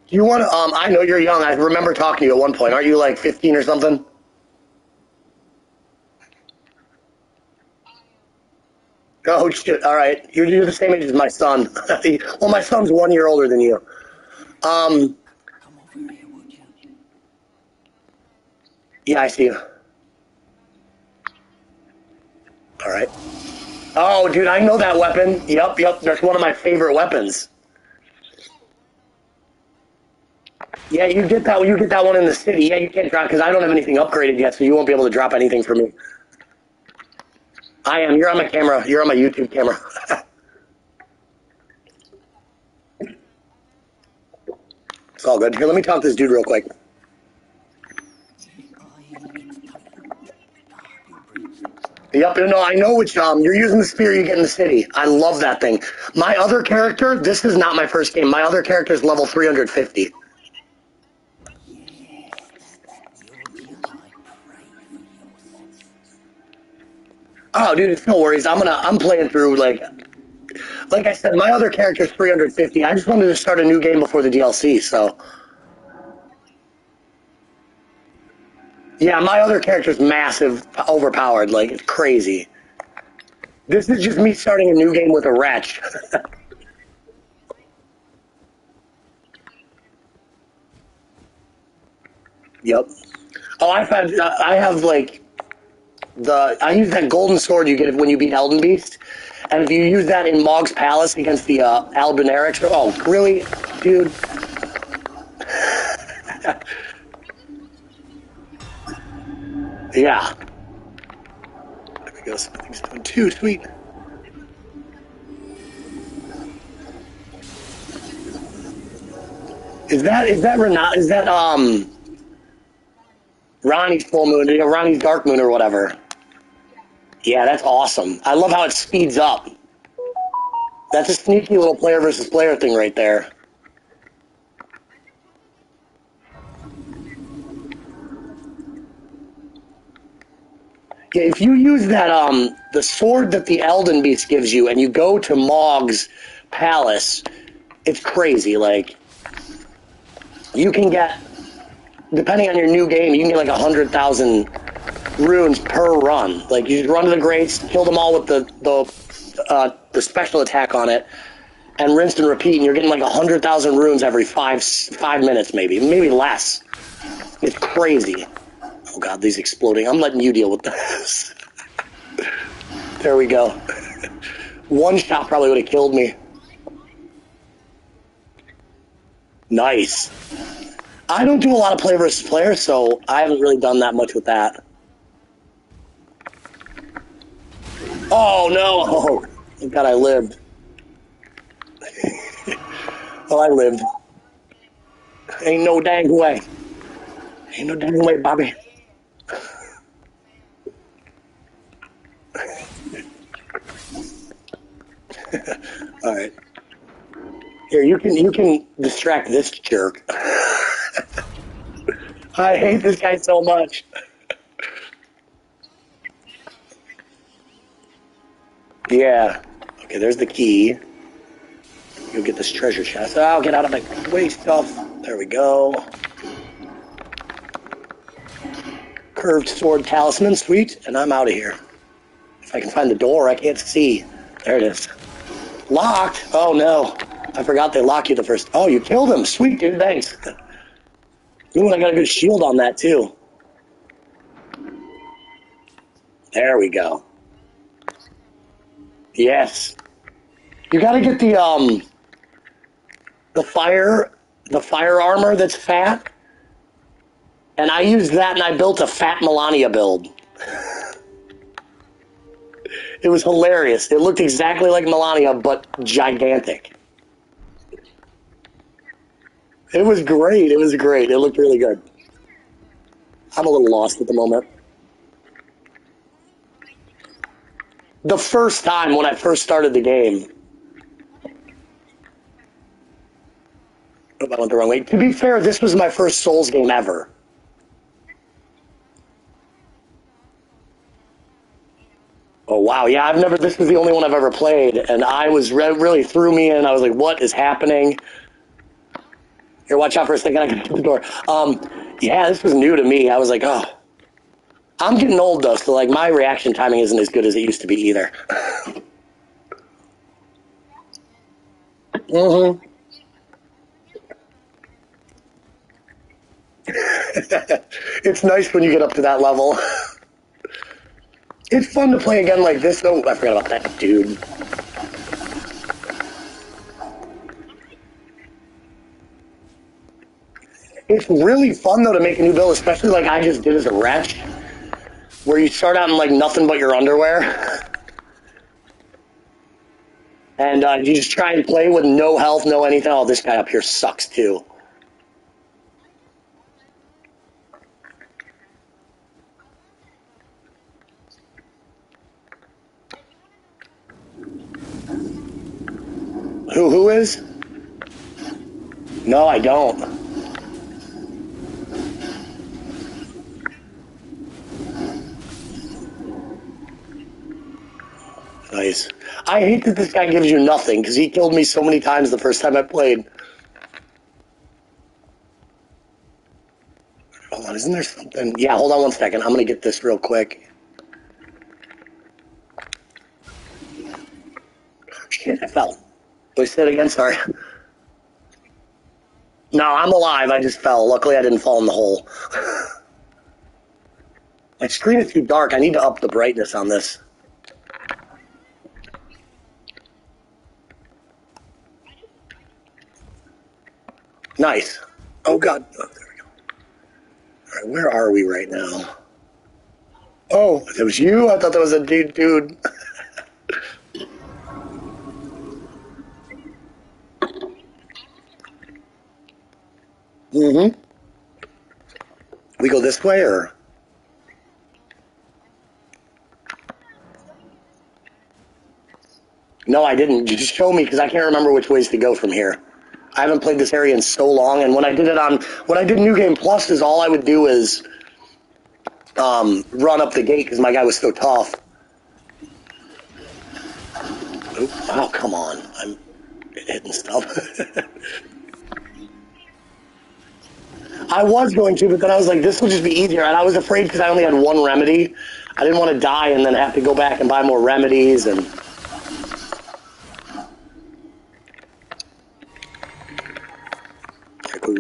You want to? Um, I know you're young. I remember talking to you at one point. Aren't you like 15 or something? Oh shit! All right, you're, you're the same age as my son. (laughs) well, my son's one year older than you. Um, yeah, I see you. All right. Oh, dude, I know that weapon. Yep, yep. That's one of my favorite weapons. Yeah, you get that. You get that one in the city. Yeah, you can't drop because I don't have anything upgraded yet, so you won't be able to drop anything for me. I am. You're on my camera. You're on my YouTube camera. (laughs) it's all good. Here, let me talk to this dude real quick. Yep, no, I know which um you're using the spear you get in the city. I love that thing. My other character, this is not my first game. My other character is level 350. Oh, dude, it's no worries. I'm gonna I'm playing through like like I said, my other character is 350. I just wanted to start a new game before the DLC, so yeah, my other character is massive, overpowered, like it's crazy. This is just me starting a new game with a wretch. (laughs) yep. Oh, I've had uh, I have like the I use that golden sword you get when you beat Elden Beast, and if you use that in Mohg's Palace against the uh, oh really, dude? (laughs) yeah. There we go. Something's doing too sweet. Is that is that Renat? Is that um Ranni's full moon? or Ranni's dark moon or whatever? Yeah, that's awesome. I love how it speeds up. That's a sneaky little player versus player thing right there. Yeah, if you use that um the sword that the Elden Beast gives you and you go to Mohg's palace, it's crazy. Like you can get depending on your new game, you can get like a hundred thousand runes per run. Like you run to the grates, kill them all with the the uh, the special attack on it, and rinse and repeat. And you're getting like hundred thousand runes every five five minutes, maybe maybe less. It's crazy. Oh god, these exploding. I'm letting you deal with this. (laughs) there we go. (laughs) One shot probably would have killed me. Nice. I don't do a lot of player versus player, so I haven't really done that much with that. Oh no! Oh, (laughs) thank God I lived. (laughs) well, I lived. Ain't no dang way. Ain't no dang way, Bobby. (laughs) All right. Here, you can you can distract this jerk. I hate this guy so much. Yeah. Okay, there's the key. You'll get this treasure chest. Oh, get out of my way stuff. There we go. Curved sword talisman, sweet. And I'm out of here. If I can find the door, I can't see. There it is. Locked. Oh no. I forgot they lock you the first. Oh, you killed him. Sweet, dude. Thanks. Ooh, I got a good shield on that too. There we go. Yes. You got to get the um the fire the fire armor that's fat. And I used that and I built a fat Malenia build. (laughs) It was hilarious. It looked exactly like Malenia but gigantic. It was great. It was great. It looked really good. I'm a little lost at the moment. The first time when I first started the game. Oh, I went the wrong way. To be fair, this was my first Souls game ever. Oh wow, yeah, I've never. This was the only one I've ever played, and I was re- really threw me in. I was like, "What is happening?" Here, watch out for a second. I gotta get the door. Um, yeah, this was new to me. I was like, "Oh." I'm getting old though, so like my reaction timing isn't as good as it used to be either. (laughs) mm-hmm. (laughs) it's nice when you get up to that level. (laughs) It's fun to play again like this. Oh, I forgot about that dude. It's really fun though to make a new build, especially like I just did as a wretch, where you start out in like nothing but your underwear. And uh, you just try and play with no health, no anything. Oh, this guy up here sucks too. Who who is? No, I don't. Nice. I hate that this guy gives you nothing because he killed me so many times the first time I played. Hold on, isn't there something? Yeah, hold on one second. I'm gonna get this real quick. Oh, shit, I fell. Say it again? Sorry. No, I'm alive. I just fell. Luckily, I didn't fall in the hole. (laughs) My screen is too dark. I need to up the brightness on this. Nice. Oh god. Oh, there we go. All right, where are we right now? Oh, that was you. I thought that was a dude. Dude. (laughs) mm-hmm. We go this way, or? No, I didn't. Just show me because I can't remember which ways to go from here. I haven't played this area in so long, and when I did it on when I did New Game Plus, is all I would do is um, run up the gate because my guy was so tough. Oh come on! I'm hitting stuff. (laughs) I was going to, but then I was like, this will just be easier, and I was afraid because I only had one remedy. I didn't want to die and then have to go back and buy more remedies and. Okay, cool.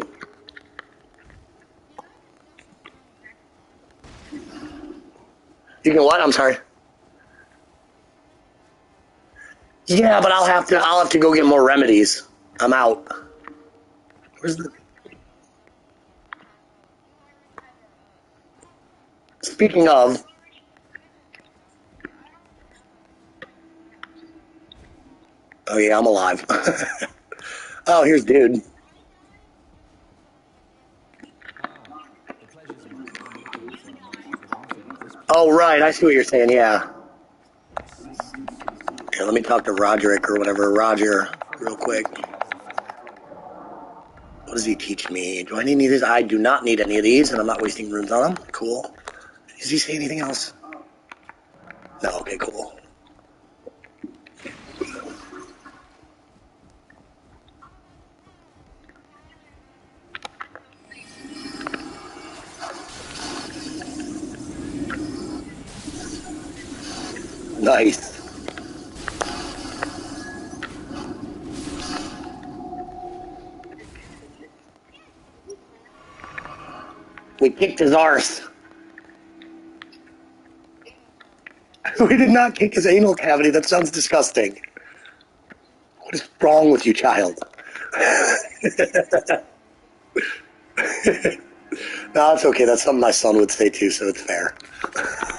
You can what? I'm sorry. Yeah, but I'll have to. I'll have to go get more remedies. I'm out. Where's the? Speaking of, oh yeah, I'm alive. (laughs) oh, here's dude. Oh right, I see what you're saying. Yeah. Here, let me talk to Roderick or whatever. Roger, real quick. What does he teach me? Do I need any of these? I do not need any of these, and I'm not wasting runes on them. Cool. Does he say anything else? No. Okay. Cool. Nice. We kicked his arse. (laughs) We did not kick his anal cavity. That sounds disgusting. What is wrong with you, child? (laughs) no, it's okay. That's something my son would say too, so it's fair. (laughs)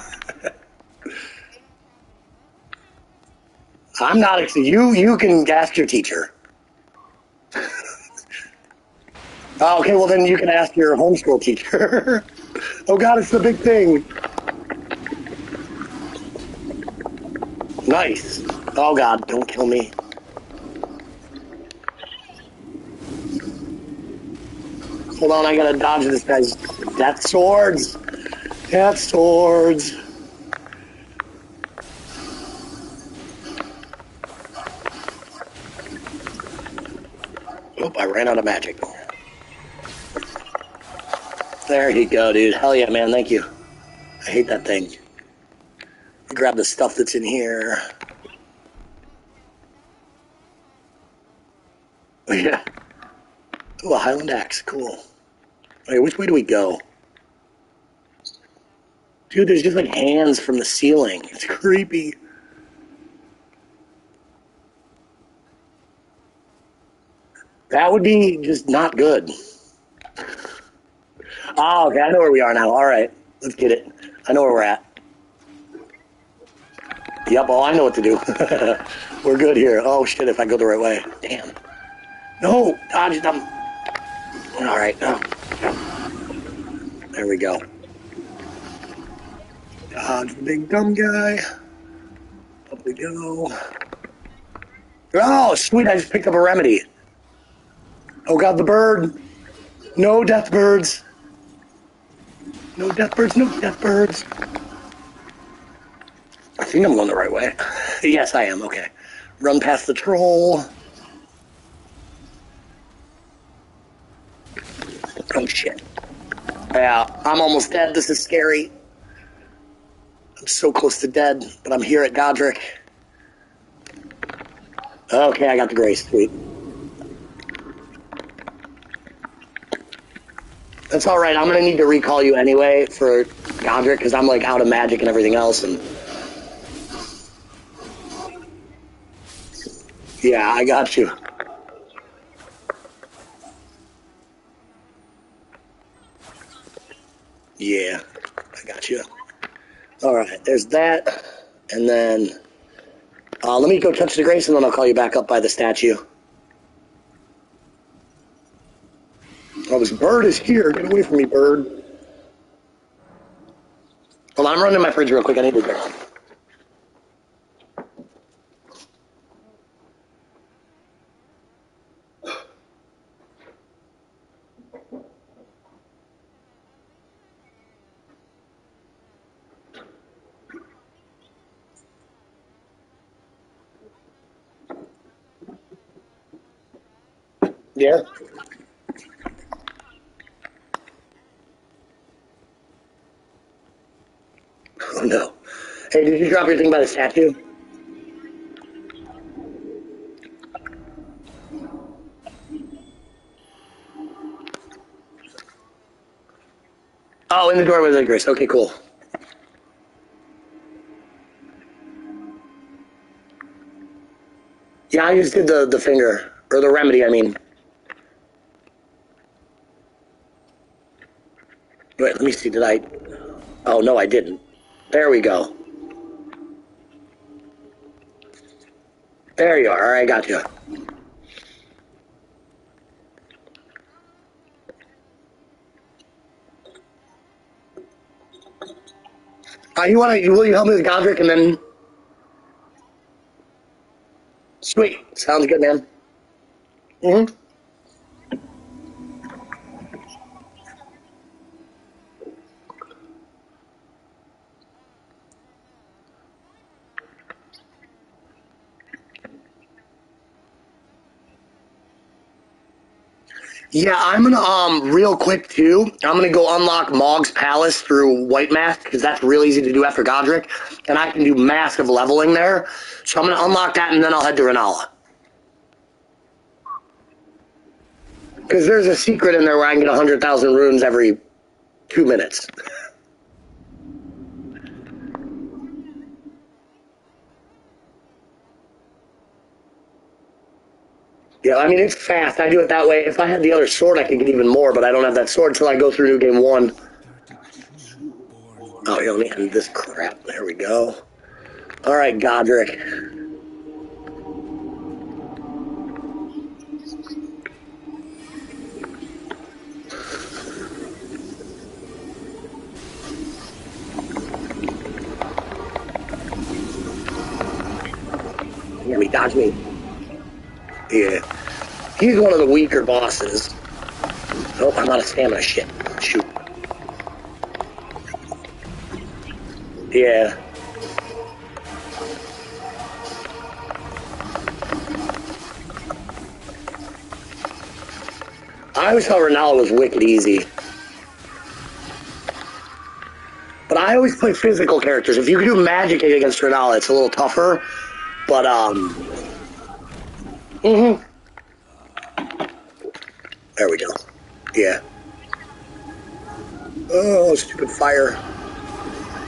I'm not. You you can ask your teacher. (laughs) Oh, okay, well then you can ask your homeschool teacher. (laughs) oh god, it's the big thing. Nice. Oh god, don't kill me. Hold on, I gotta dodge this guy's death swords. Death swords. I ran out of magic. There you go, dude. Hell yeah, man. Thank you. I hate that thing. Grab the stuff that's in here. Oh, yeah. Oh, a Highland axe. Cool. Wait, which way do we go? Dude, there's just like hands from the ceiling. It's creepy. That would be just not good. Oh, okay. I know where we are now. All right. Let's get it. I know where we're at. Yep. Oh, I know what to do. (laughs) we're good here. Oh, shit. If I go the right way. Damn. No. Dodge them. All right. Oh. There we go. Dodge the big dumb guy. Up we go. Oh, sweet. I just picked up a remedy. Oh, God, the bird. No death birds. No death birds, no death birds. I think I'm going the right way. (laughs) yes, I am. Okay. Run past the troll. Oh, shit. Yeah, I'm almost dead. This is scary. I'm so close to dead, but I'm here at Godrick. Okay, I got the grace. Sweet. That's all right. I'm gonna need to recall you anyway for Godrick because I'm like out of magic and everything else. And yeah, I got you. Yeah, I got you. All right, there's that, and then uh, let me go touch the grace, and then I'll call you back up by the statue. Oh, this bird is here. Get away from me, bird. Hold on, I'm running my fridge real quick. I need to drink. Yeah. Oh no. Hey, did you drop your thing by the statue? Oh, in the doorway with grace. Okay, cool. Yeah, I just did the, the finger. Or the remedy, I mean. Wait, let me see. Did I? Oh no, I didn't. There we go. There you are. All right, got you. Uh, you want to? Will you help me with Godrick and then? Sweet. Sounds good, man. Mm-hmm. Yeah, I'm gonna um real quick too. I'm gonna go unlock Mohg's Palace through White Mask because that's real easy to do after Godrick, and I can do massive leveling there. So I'm gonna unlock that and then I'll head to Renala. Because there's a secret in there where I can get hundred thousand runes every two minutes. (laughs) Yeah, I mean it's fast. I do it that way. If I had the other sword, I could get even more, but I don't have that sword until I go through New Game One. Oh, yeah, only me this crap. There we go. All right, Godrick. Yeah, we dodge me. Yeah. He's one of the weaker bosses. Nope, I'm out of stamina. Shit. Shoot. Yeah. I always thought Ronaldo was wicked easy. But I always play physical characters. If you can do magic against Ronaldo, it's a little tougher. But, um... Mm-hmm. There we go. Yeah. Oh, stupid fire.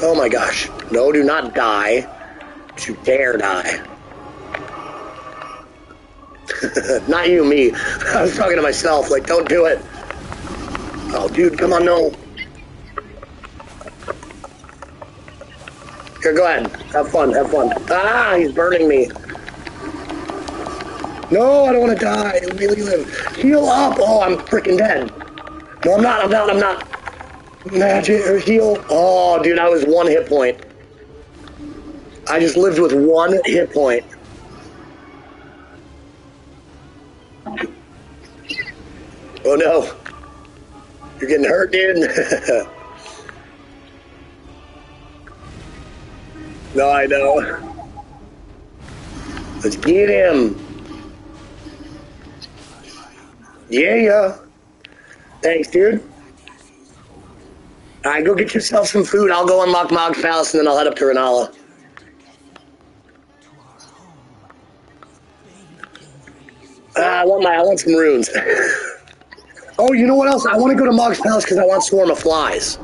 Oh my gosh. No, do not die. To dare die. (laughs) not you, me. (laughs) I was talking to myself, like, don't do it. Oh, dude, come on, no. Here, go ahead. Have fun, have fun. Ah, he's burning me. No, I don't want to die. Really live. Heal up. Oh, I'm freaking dead. No, I'm not. I'm not. I'm not. Magic or heal. Oh, dude, I was one hit point. I just lived with one hit point. Oh no. You're getting hurt, dude. (laughs) no, I know. Let's get him. Yeah, yeah. Thanks, dude. All right, go get yourself some food. I'll go unlock Mohg's Palace, and then I'll head up to Renala. Uh, I want my, I want some runes. (laughs) oh, you know what else? I want to go to Mohg's Palace because I want Swarm of Flies.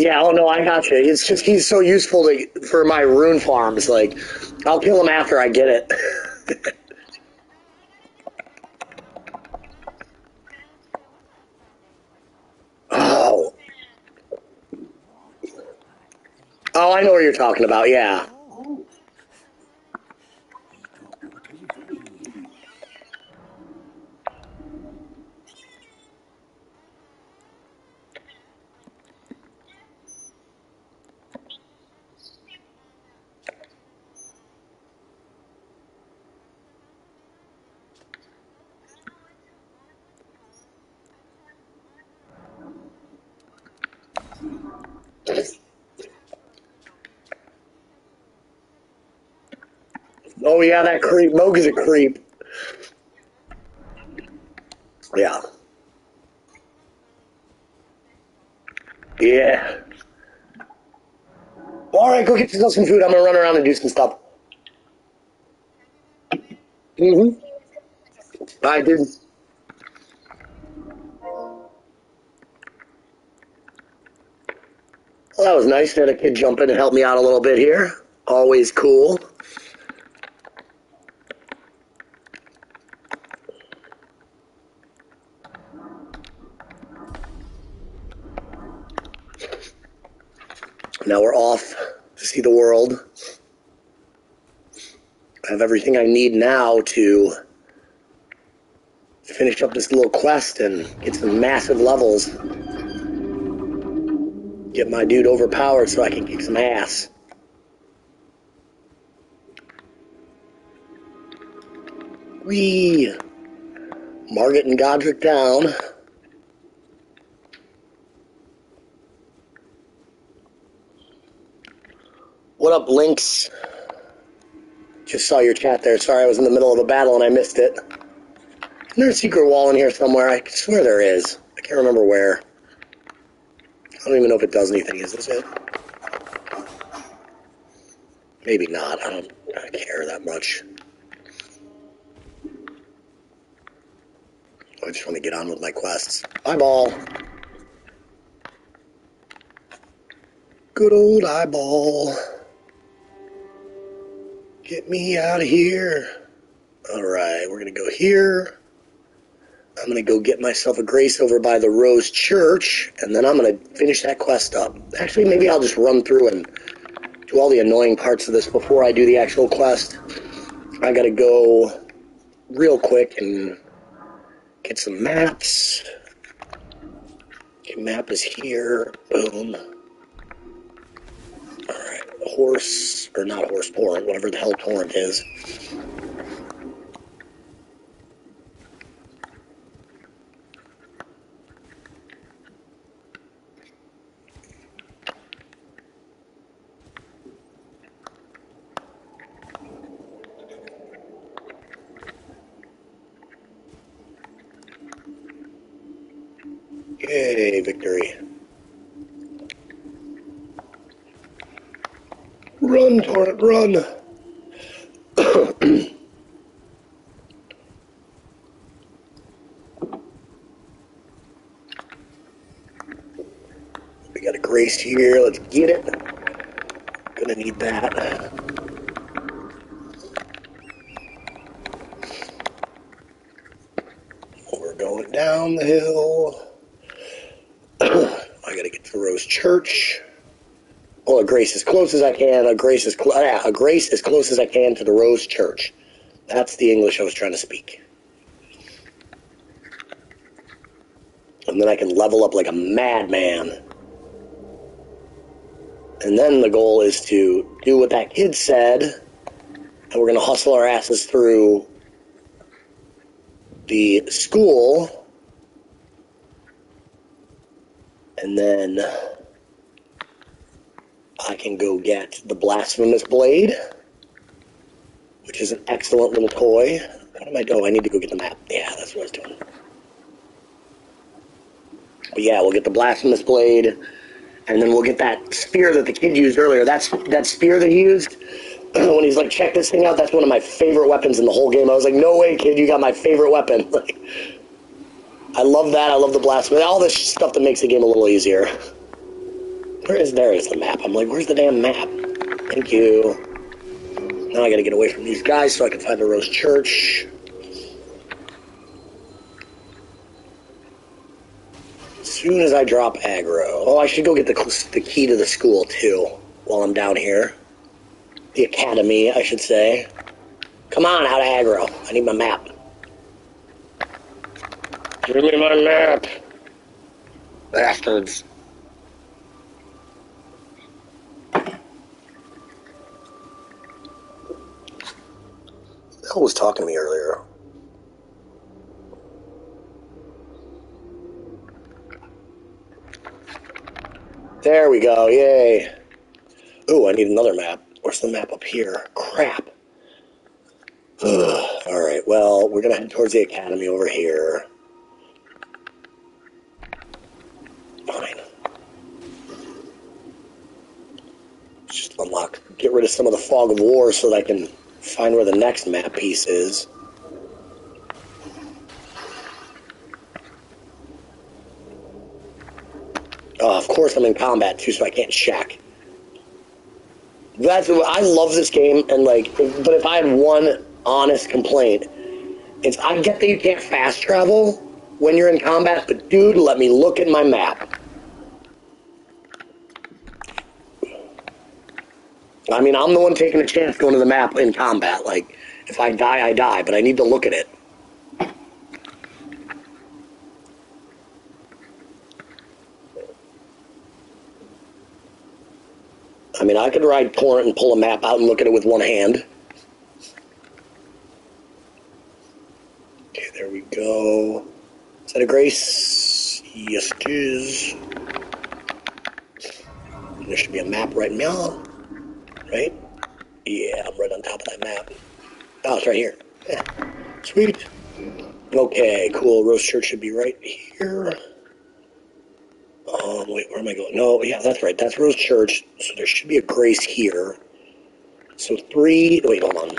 Yeah, oh no, I got you. It's just he's so useful to, for my rune farms. Like, I'll kill him after I get it. (laughs) oh. Oh, I know what you're talking about. Yeah. Oh yeah, that creep. Mohg is a creep. Yeah. Yeah. All right, go get yourself some food. I'm gonna run around and do some stuff. Mm-hmm. I did. Well, that was nice. to have a kid jump in and help me out a little bit here. Always cool. Now we're off to see the world. I have everything I need now to finish up this little quest and get some massive levels. Get my dude overpowered so I can kick some ass. Wee! Margit and Godrick down. What up, Lynx? Just saw your chat there. Sorry, I was in the middle of a battle and I missed it. Isn't there a secret wall in here somewhere? I swear there is. I can't remember where. I don't even know if it does anything. Is this it? Maybe not. I don't, I don't care that much. I just want to get on with my quests. Eyeball. Good old eyeball. Get me out of here. All right, we're going to go here. I'm going to go get myself a grace over by the Rose Church, and then I'm going to finish that quest up. Actually, maybe I'll just run through and do all the annoying parts of this before I do the actual quest. I got to go real quick and get some maps. Get map is here. Boom. Alright, horse, or not horse, torrent, whatever the hell torrent is. Yay, victory. Run, (coughs) we got a grace here, let's get it. Gonna need that. We're going down the hill. (coughs) I gotta get to Rose Church. Grace as close as I can. A grace as cl- yeah, a grace as close as I can to the Rose Church. That's the English I was trying to speak. And then I can level up like a madman. And then the goal is to do what that kid said, and we're gonna hustle our asses through the school and then I can go get the blasphemous blade, which is an excellent little toy. What am I doing? Oh, I need to go get the map. Yeah, that's what I was doing. But yeah, we'll get the blasphemous blade, and then we'll get that spear that the kid used earlier. That's that spear that he used (clears throat) when he's like, check this thing out. That's one of my favorite weapons in the whole game. I was like, no way, kid, you got my favorite weapon. (laughs) Like, I love that. I love the blasphemy. All this stuff that makes the game a little easier. Where is there is the map? I'm like, where's the damn map? Thank you. Now I gotta get away from these guys so I can find the Rose Church. As soon as I drop aggro. Oh, I should go get the, the key to the school too while I'm down here. The academy, I should say. Come on, out of aggro. I need my map. Give me my map. Bastards. Hell was talking to me earlier? There we go, yay. Ooh, I need another map. Where's the map up here? Crap. (sighs) Alright, well, we're gonna head towards the academy over here. Fine. Just unlock, get rid of some of the fog of war so that I can find where the next map piece is. Oh, of course I'm in combat too, so I can't check. That's I love this game, and like, but if I had one honest complaint, it's I get that you can't fast travel when you're in combat, but dude, let me look at my map. I mean, I'm the one taking a chance going to the map in combat. Like, if I die, I die, but I need to look at it. I mean, I could ride torrent and pull a map out and look at it with one hand. Okay, there we go. Is that a grace? Yes, it is. There should be a map right now. Right? Yeah, I'm right on top of that map. Oh, it's right here. Yeah. Sweet. Okay, cool. Rose Church should be right here. Um, wait, where am I going? No, yeah, that's right. That's Rose Church. So there should be a grace here. So three. Wait, hold on.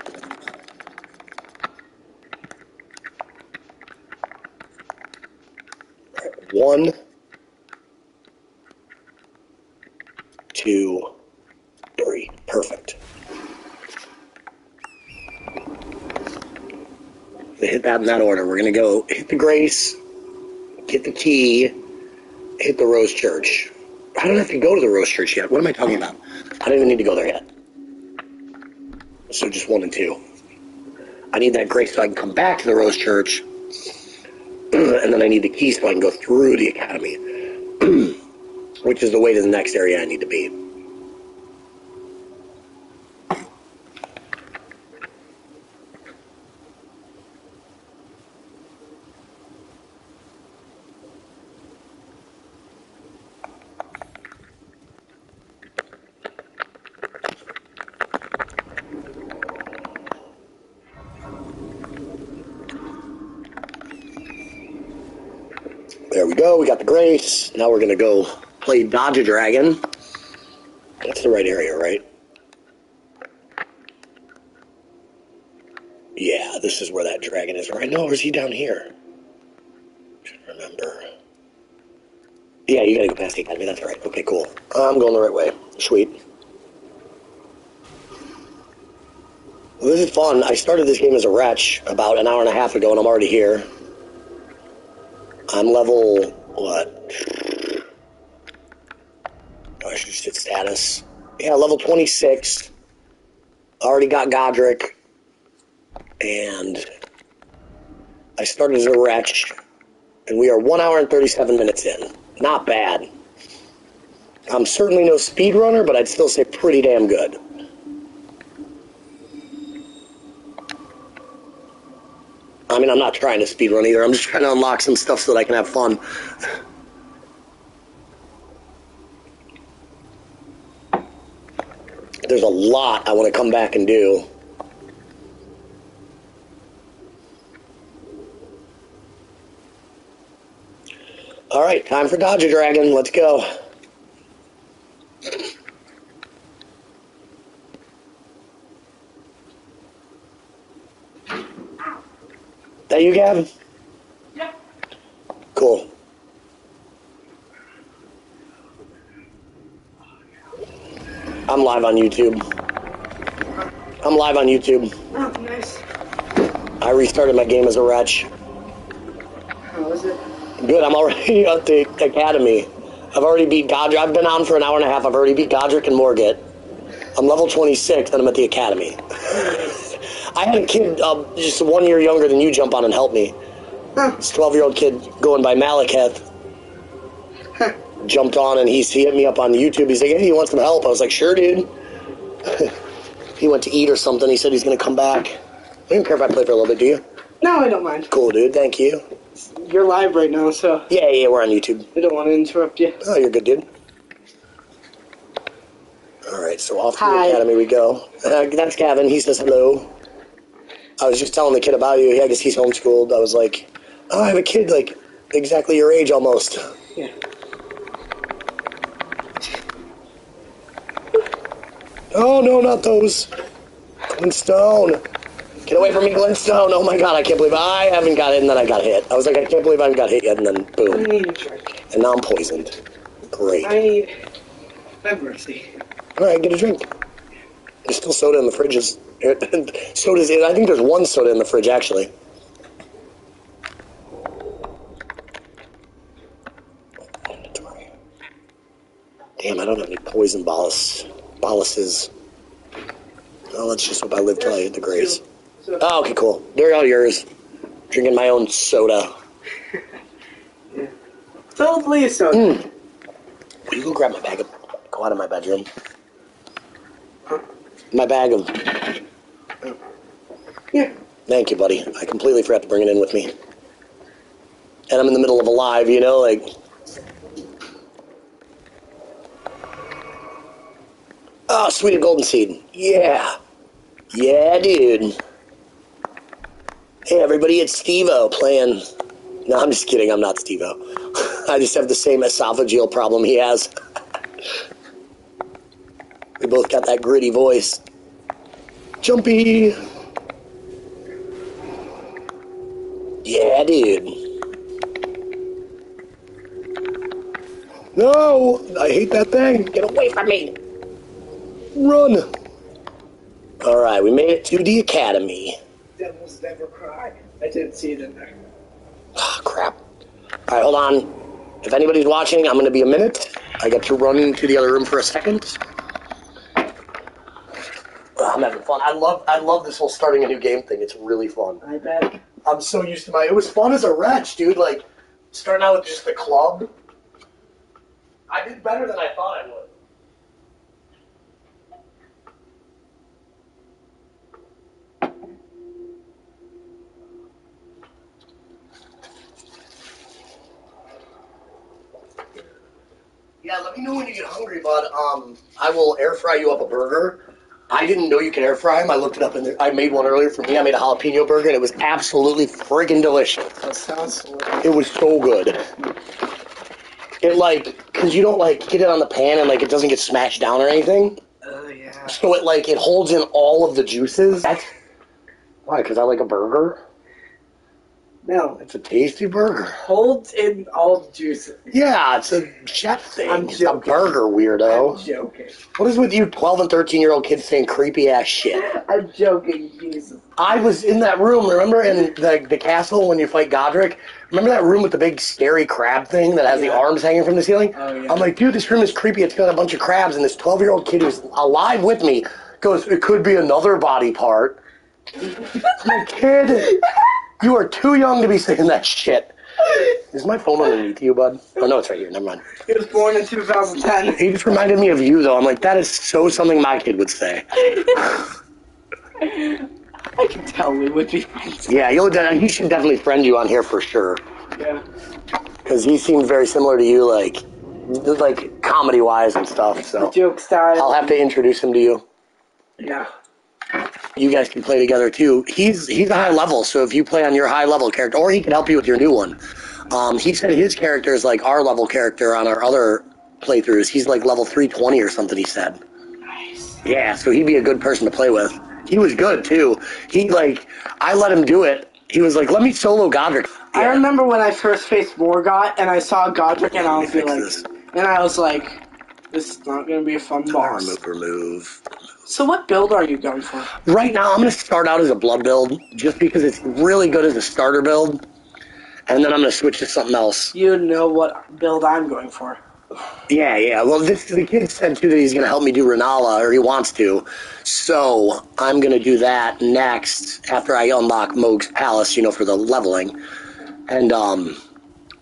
Alright, One, two, three. Perfect. We hit that in that order. We're gonna go hit the grace, get the key, hit the Rose Church. I don't have to go to the Rose Church yet. What am I talking about? I don't even need to go there yet. So just one and two. I need that grace so I can come back to the Rose Church, (clears throat) and then I need the key so I can go through the academy. (clears throat) which is the way to the next area I need to be. There we go. We got the Grace. Now we're going to go play Dodge a Dragon. That's the right area, right? Yeah, this is where that dragon is right now. Or is he down here? to remember. Yeah, you gotta go past the academy. That's right. Okay, cool. I'm going the right way. Sweet. Well, this is fun. I started this game as a wretch about an hour and a half ago, and I'm already here. I'm level what? Oh, I should just hit status. Yeah, level 26. Already got Godrick. And I started as a wretch. And we are 1 hour and 37 minutes in. Not bad. I'm certainly no speedrunner, but I'd still say pretty damn good. Mean, I'm not trying to speedrun either. I'm just trying to unlock some stuff so that I can have fun. There's a lot I want to come back and do. All right, time for Dodger Dragon. Let's go. That you, Gavin? Yeah. Cool. I'm live on YouTube. I'm live on YouTube. Oh, nice. I restarted my game as a wretch. How is it? Good, I'm already (laughs) at the academy. I've already beat Godrick. I've been on for an hour and a half. I've already beat Godrick and Margit. I'm level 26 and I'm at the academy. (laughs) I had a kid uh, just one year younger than you jump on and help me. Huh. This 12 year old kid going by Malekith Huh. jumped on and he's, he hit me up on YouTube. He's like, hey, you want some help? I was like, sure, dude. (laughs) he went to eat or something. He said he's going to come back. I don't care if I play for a little bit, do you? No, I don't mind. Cool, dude. Thank you. You're live right now, so Yeah, yeah, we're on YouTube. I don't want to interrupt you. Oh, you're good, dude. All right, so off to Hi. the academy we go. Uh, that's Gavin. He says hello. I was just telling the kid about you. Yeah, I guess he's homeschooled. I was like, oh, I have a kid like exactly your age almost. Yeah. Oh no, not those. Glintstone. Get away from me, Glintstone. Oh my god, I can't believe I haven't got it and then I got hit. I was like, I can't believe I haven't got hit yet and then boom. I need a drink. And now I'm poisoned. Great. I need. Have mercy. All right, get a drink. There's still soda in the fridges. Soda's. I think there's one soda in the fridge actually. Damn, I don't have any poison bolus, boluses. Oh, let's just hope I live till I hit the grace. So, Oh, okay, cool. They're all yours. Drinking my own soda. totally a soda. Mm. Will you go grab my bag of, go out of my bedroom? My bag of Yeah. Thank you, buddy. I completely forgot to bring it in with me. And I'm in the middle of a live, you know, like. Oh, sweet golden seed. Yeah. Yeah, dude. Hey, everybody, it's Steve-O playing. No, I'm just kidding. I'm not Steve-O. (laughs) I just have the same esophageal problem he has. (laughs) we both got that gritty voice. Jumpy. Yeah, dude. No, I hate that thing. Get away from me. Run. All right, we made it to the academy. Devils never cry. I didn't see it in there. Ah, crap. All right, hold on. If anybody's watching, I'm going to be a minute. I got to run into the other room for a second. Ah, I'm having fun. I love, I love this whole starting a new game thing. It's really fun. I bet. I'm so used to my. It was fun as a wretch, dude. Like starting out with just the club, I did better than I thought I would. Yeah, let me know when you get hungry, bud. Um, I will air fry you up a burger. I didn't know you could air fry them. I looked it up and there- I made one earlier for me. I made a jalapeno burger and it was absolutely friggin' delicious. That sounds. It was so good. It like, cause you don't like get it on the pan and like it doesn't get smashed down or anything. Oh yeah. So it like it holds in all of the juices. That's why, cause I like a burger. No. It's a tasty burger. Holds in all the juices. Yeah, it's a chef thing. I'm it's a joking. burger, I'm weirdo. joking. What is with you, twelve and thirteen year old kids saying creepy ass shit? I'm joking, Jesus. I was in that room, remember, in the, the castle when you fight Godrick? Remember that room with the big scary crab thing that has the arms hanging from the ceiling? Oh, yeah. I'm like, dude, this room is creepy. It's got a bunch of crabs, and this 12 year old kid who's alive with me goes, it could be another body part. (laughs) I'm kid, you are too young to be saying that shit. Is my phone underneath you, bud? Oh, no, it's right here. Never mind. He was born in 2010. He just reminded me of you, though. I'm like, that is so something my kid would say. I can tell we would be friends. Yeah, you'll, he should definitely friend you on here for sure. Yeah. because he seems very similar to you, like like comedy wise and stuff. So Joke style. I'll have to introduce him to you. Yeah. You guys can play together too. He's he's a high level, so if you play on your high level character, or he can help you with your new one. Um, he said his character is like our level character on our other playthroughs. He's like level three twenty or something. He said. Nice. Yeah, so he'd be a good person to play with. He was good too. He like I let him do it. He was like, "Let me solo Godrick." I remember when I first faced Morgott and I saw Godric and I was like, this. and I was like, this is not gonna be a fun boss. Remove, remove. So what build are you going for? Right now, I'm going to start out as a blood build just because it's really good as a starter build, and then I'm going to switch to something else. You know what build I'm going for. Yeah, yeah. Well, this the kid said too that he's going to help me do Renala, or he wants to. So I'm going to do that next after I unlock Mohg's Palace, you know, for the leveling, and um,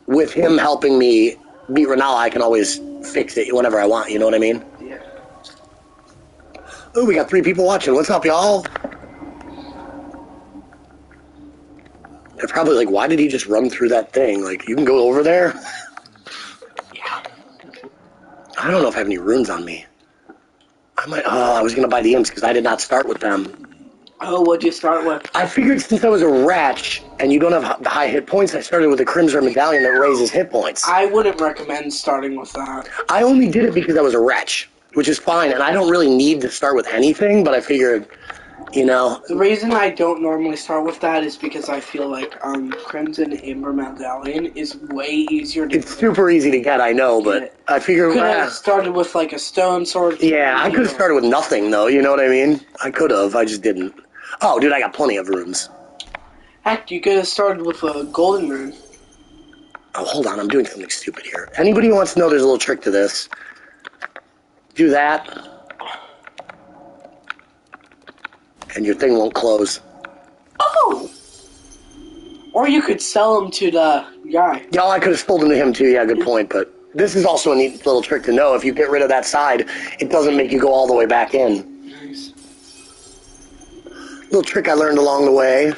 with him helping me beat Renala, I can always fix it whenever I want. You know what I mean? Yeah. Oh, we got three people watching. What's up, y'all? They're probably like, why did he just run through that thing? Like, you can go over there? Yeah. I don't know if I have any runes on me. I might, oh, I was going to buy the imps because I did not start with them. Oh, what'd you start with? I figured since I was a wretch and you don't have the high hit points, I started with a Crimson Medallion that raises hit points. I wouldn't recommend starting with that. I only did it because I was a wretch, which is fine, and I don't really need to start with anything, but I figured, you know, The reason I don't normally start with that is because I feel like um, Crimson Amber Medallion is way easier to it's super easy to get, I know, but I figured, could have started with like a stone sword. Yeah, I could have started with nothing though. You know what I mean? I could have. I just didn't. Oh, dude, I got plenty of rooms. Heck, you could have started with a golden rune. Oh, hold on. I'm doing something stupid here. Anybody who wants to know, there's a little trick to this. Do that, and your thing won't close. Oh! Or you could sell them to the guy. Yeah, I could have sold them to him too. Yeah, good point. But this is also a neat little trick to know. If you get rid of that side, it doesn't make you go all the way back in. Nice. Little trick I learned along the way.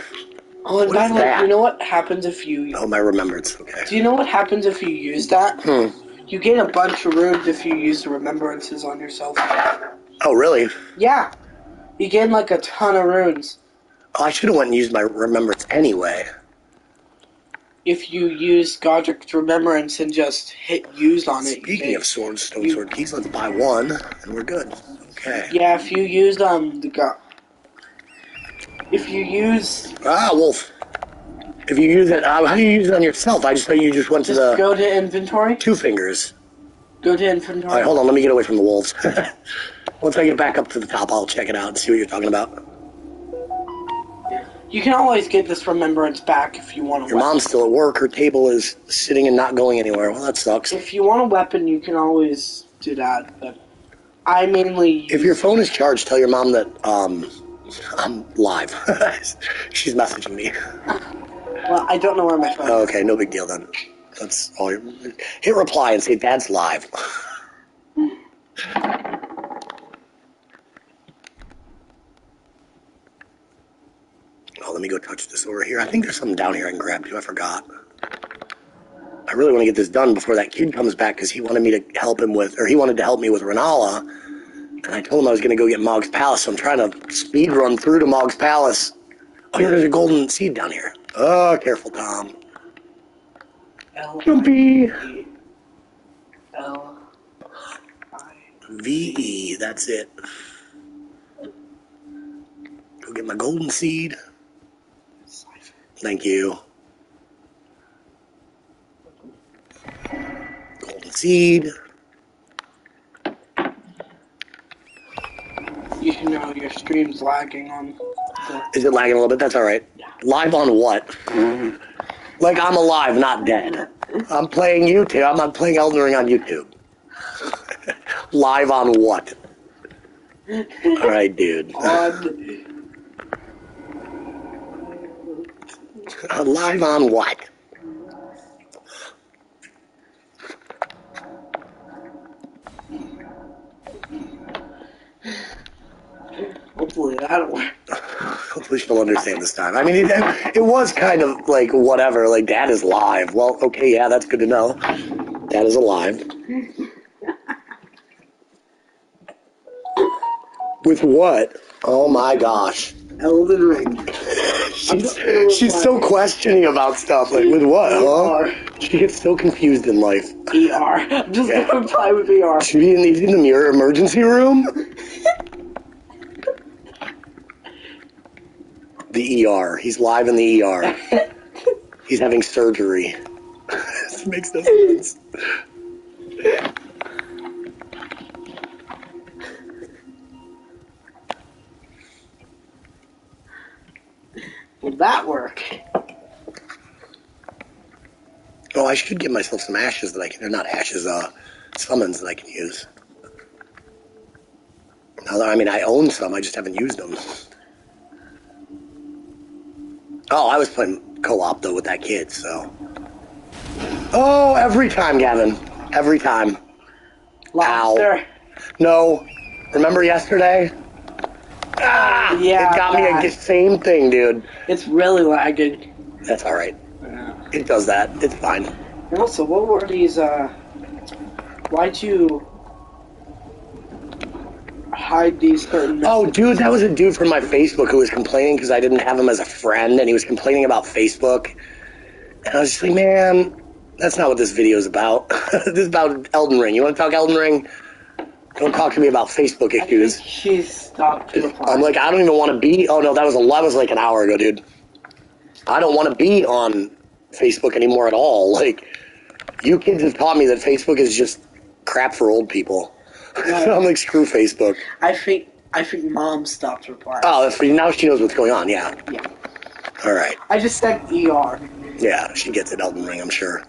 Oh, and What by the way, you know what happens if you Oh, my remembrance. Okay. do you know what happens if you use that? Hmm. You get a bunch of runes if you use the remembrances on yourself. Oh, really? Yeah. You gain like a ton of runes. Oh, I should have went and used my remembrance anyway. If you use Godrick's remembrance and just hit use on it. you Speaking of swords, stone you- sword keys, let's buy one, and we're good. Okay. Yeah, if you used um the god if you use Ah, wolf. If you use it, uh, how do you use it on yourself? I just thought you just went to just the go to inventory. two fingers. Go to inventory. All right, hold on. Let me get away from the wolves. (laughs) Once I get back up to the top, I'll check it out and see what you're talking about. You can always get this remembrance back if you want a Your weapon. mom's still at work. Her table is sitting and not going anywhere. Well, that sucks. If you want a weapon, you can always do that. But I mainly If your phone is charged, tell your mom that um, I'm live. (laughs) She's messaging me. (laughs) well, I don't know where my phone. Oh, okay, no big deal then. That's all. You, hit reply and say Dad's live. (laughs) Oh, let me go touch this over here. I think there's something down here I can grab too. I forgot. I really want to get this done before that kid comes back because he wanted me to help him with, or he wanted to help me with Renala. And I told him I was going to go get Mohg's Palace, so I'm trying to speed run through to Mohg's Palace. Oh, yeah, there's a golden seed down here. Oh, careful, Tom. L Jumpy. L I. VE, that's it. Go get my golden seed. Thank you. Golden seed. You know your stream's lagging on the. Is it lagging a little bit? That's all right. Live on what? Mm-hmm. Like I'm alive, not dead. I'm playing YouTube. I'm not playing Elden Ring on YouTube. (laughs) Live on what? (laughs) All right, dude. On (laughs) Live on what? Hopefully that'll work. (sighs) Hopefully she'll understand this time. I mean, it, it was kind of like whatever. Like Dad is live. Well, okay, yeah, that's good to know. Dad is alive. (laughs) With what? Oh my gosh. Elden Ring. (laughs) She's, she's so questioning about stuff. Like, with what, huh? She gets so confused in life. ER. I'm (laughs) just Yeah. gonna reply with ER. Should be in the, in the mirror emergency room? The ER. He's live in the ER. (laughs) He's having surgery. (laughs) this makes no sense. Would that work? Oh, I should get myself some ashes that I can, or not ashes, uh, summons that I can use. Now I mean, I own some, I just haven't used them. Oh, I was playing co-op though with that kid, so. Oh, every time, Gavin. Every time. Lobster. No. Remember yesterday? Ah, Yeah, it got me a same thing, dude. It's really lagging. That's all right. Yeah. It does that. It's fine. And also, what were these, uh... Why'd you... hide these certain... Oh, dude, that was a dude from my Facebook who was complaining because I didn't have him as a friend, and he was complaining about Facebook. And I was just like, man, that's not what this video is about. (laughs) this is about Elden Ring. You want to talk Elden Ring? Don't talk to me about Facebook issues. think she stopped. I'm like, I don't even want to be. Oh no, that was a that was like an hour ago, dude. I don't want to be on Facebook anymore at all. (laughs) Like, you kids have taught me that Facebook is just crap for old people. (laughs) I'm like, screw Facebook. I think... I think mom stopped replying. Oh, that's now she knows what's going on. Yeah. Yeah. All right. I just said ER. Yeah, she gets it, Elden Ring, I'm sure.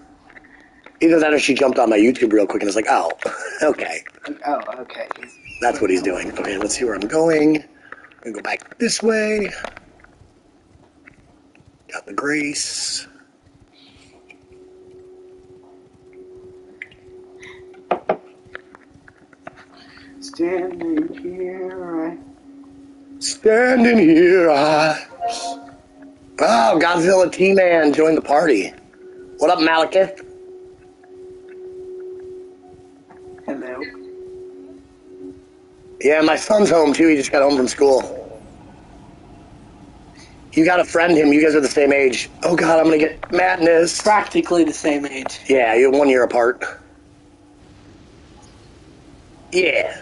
Either that or she jumped on my YouTube real quick and was like, oh, (laughs) okay. Oh, okay. That's what he's doing. Okay, let's see where I'm going. I'm gonna go back this way. Got the grace. Standing here, I... Standing here, I. Oh, Godzilla T Man joined the party. What up, Malekith? Hello. Yeah, my son's home too. He just got home from school. You gotta friend him. You guys are the same age. Oh god, I'm gonna get madness. Practically the same age. Yeah, you're one year apart. Yeah.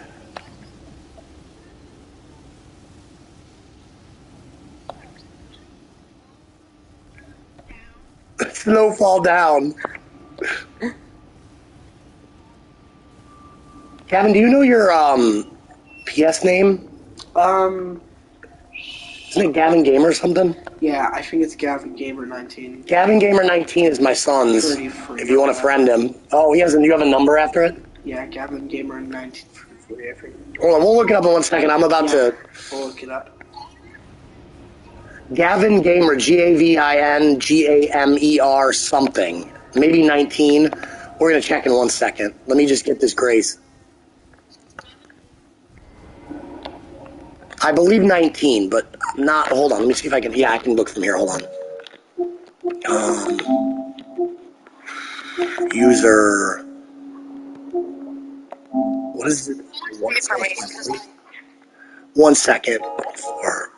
(laughs) Snow fall down. Gavin, do you know your um PS name? Um, Isn't it Gavin Gamer or something? yeah, I think it's Gavin Gamer 19. Gavin Gamer 19 is my son's. If you want to friend him. Oh, he has. A, you have a number after it. Yeah, Gavin Gamer 19. I think. Hold on, we'll look it up in one second. I'm about to. We'll look it up. Gavin Gamer, G A V I N G A M E R something. maybe 19. We're gonna check in one second. Let me just get this Grace. I believe 19, but not. Hold on. Let me see if I can. Yeah, I can look from here. Hold on. Um, user. What is it? One second. One second. Four.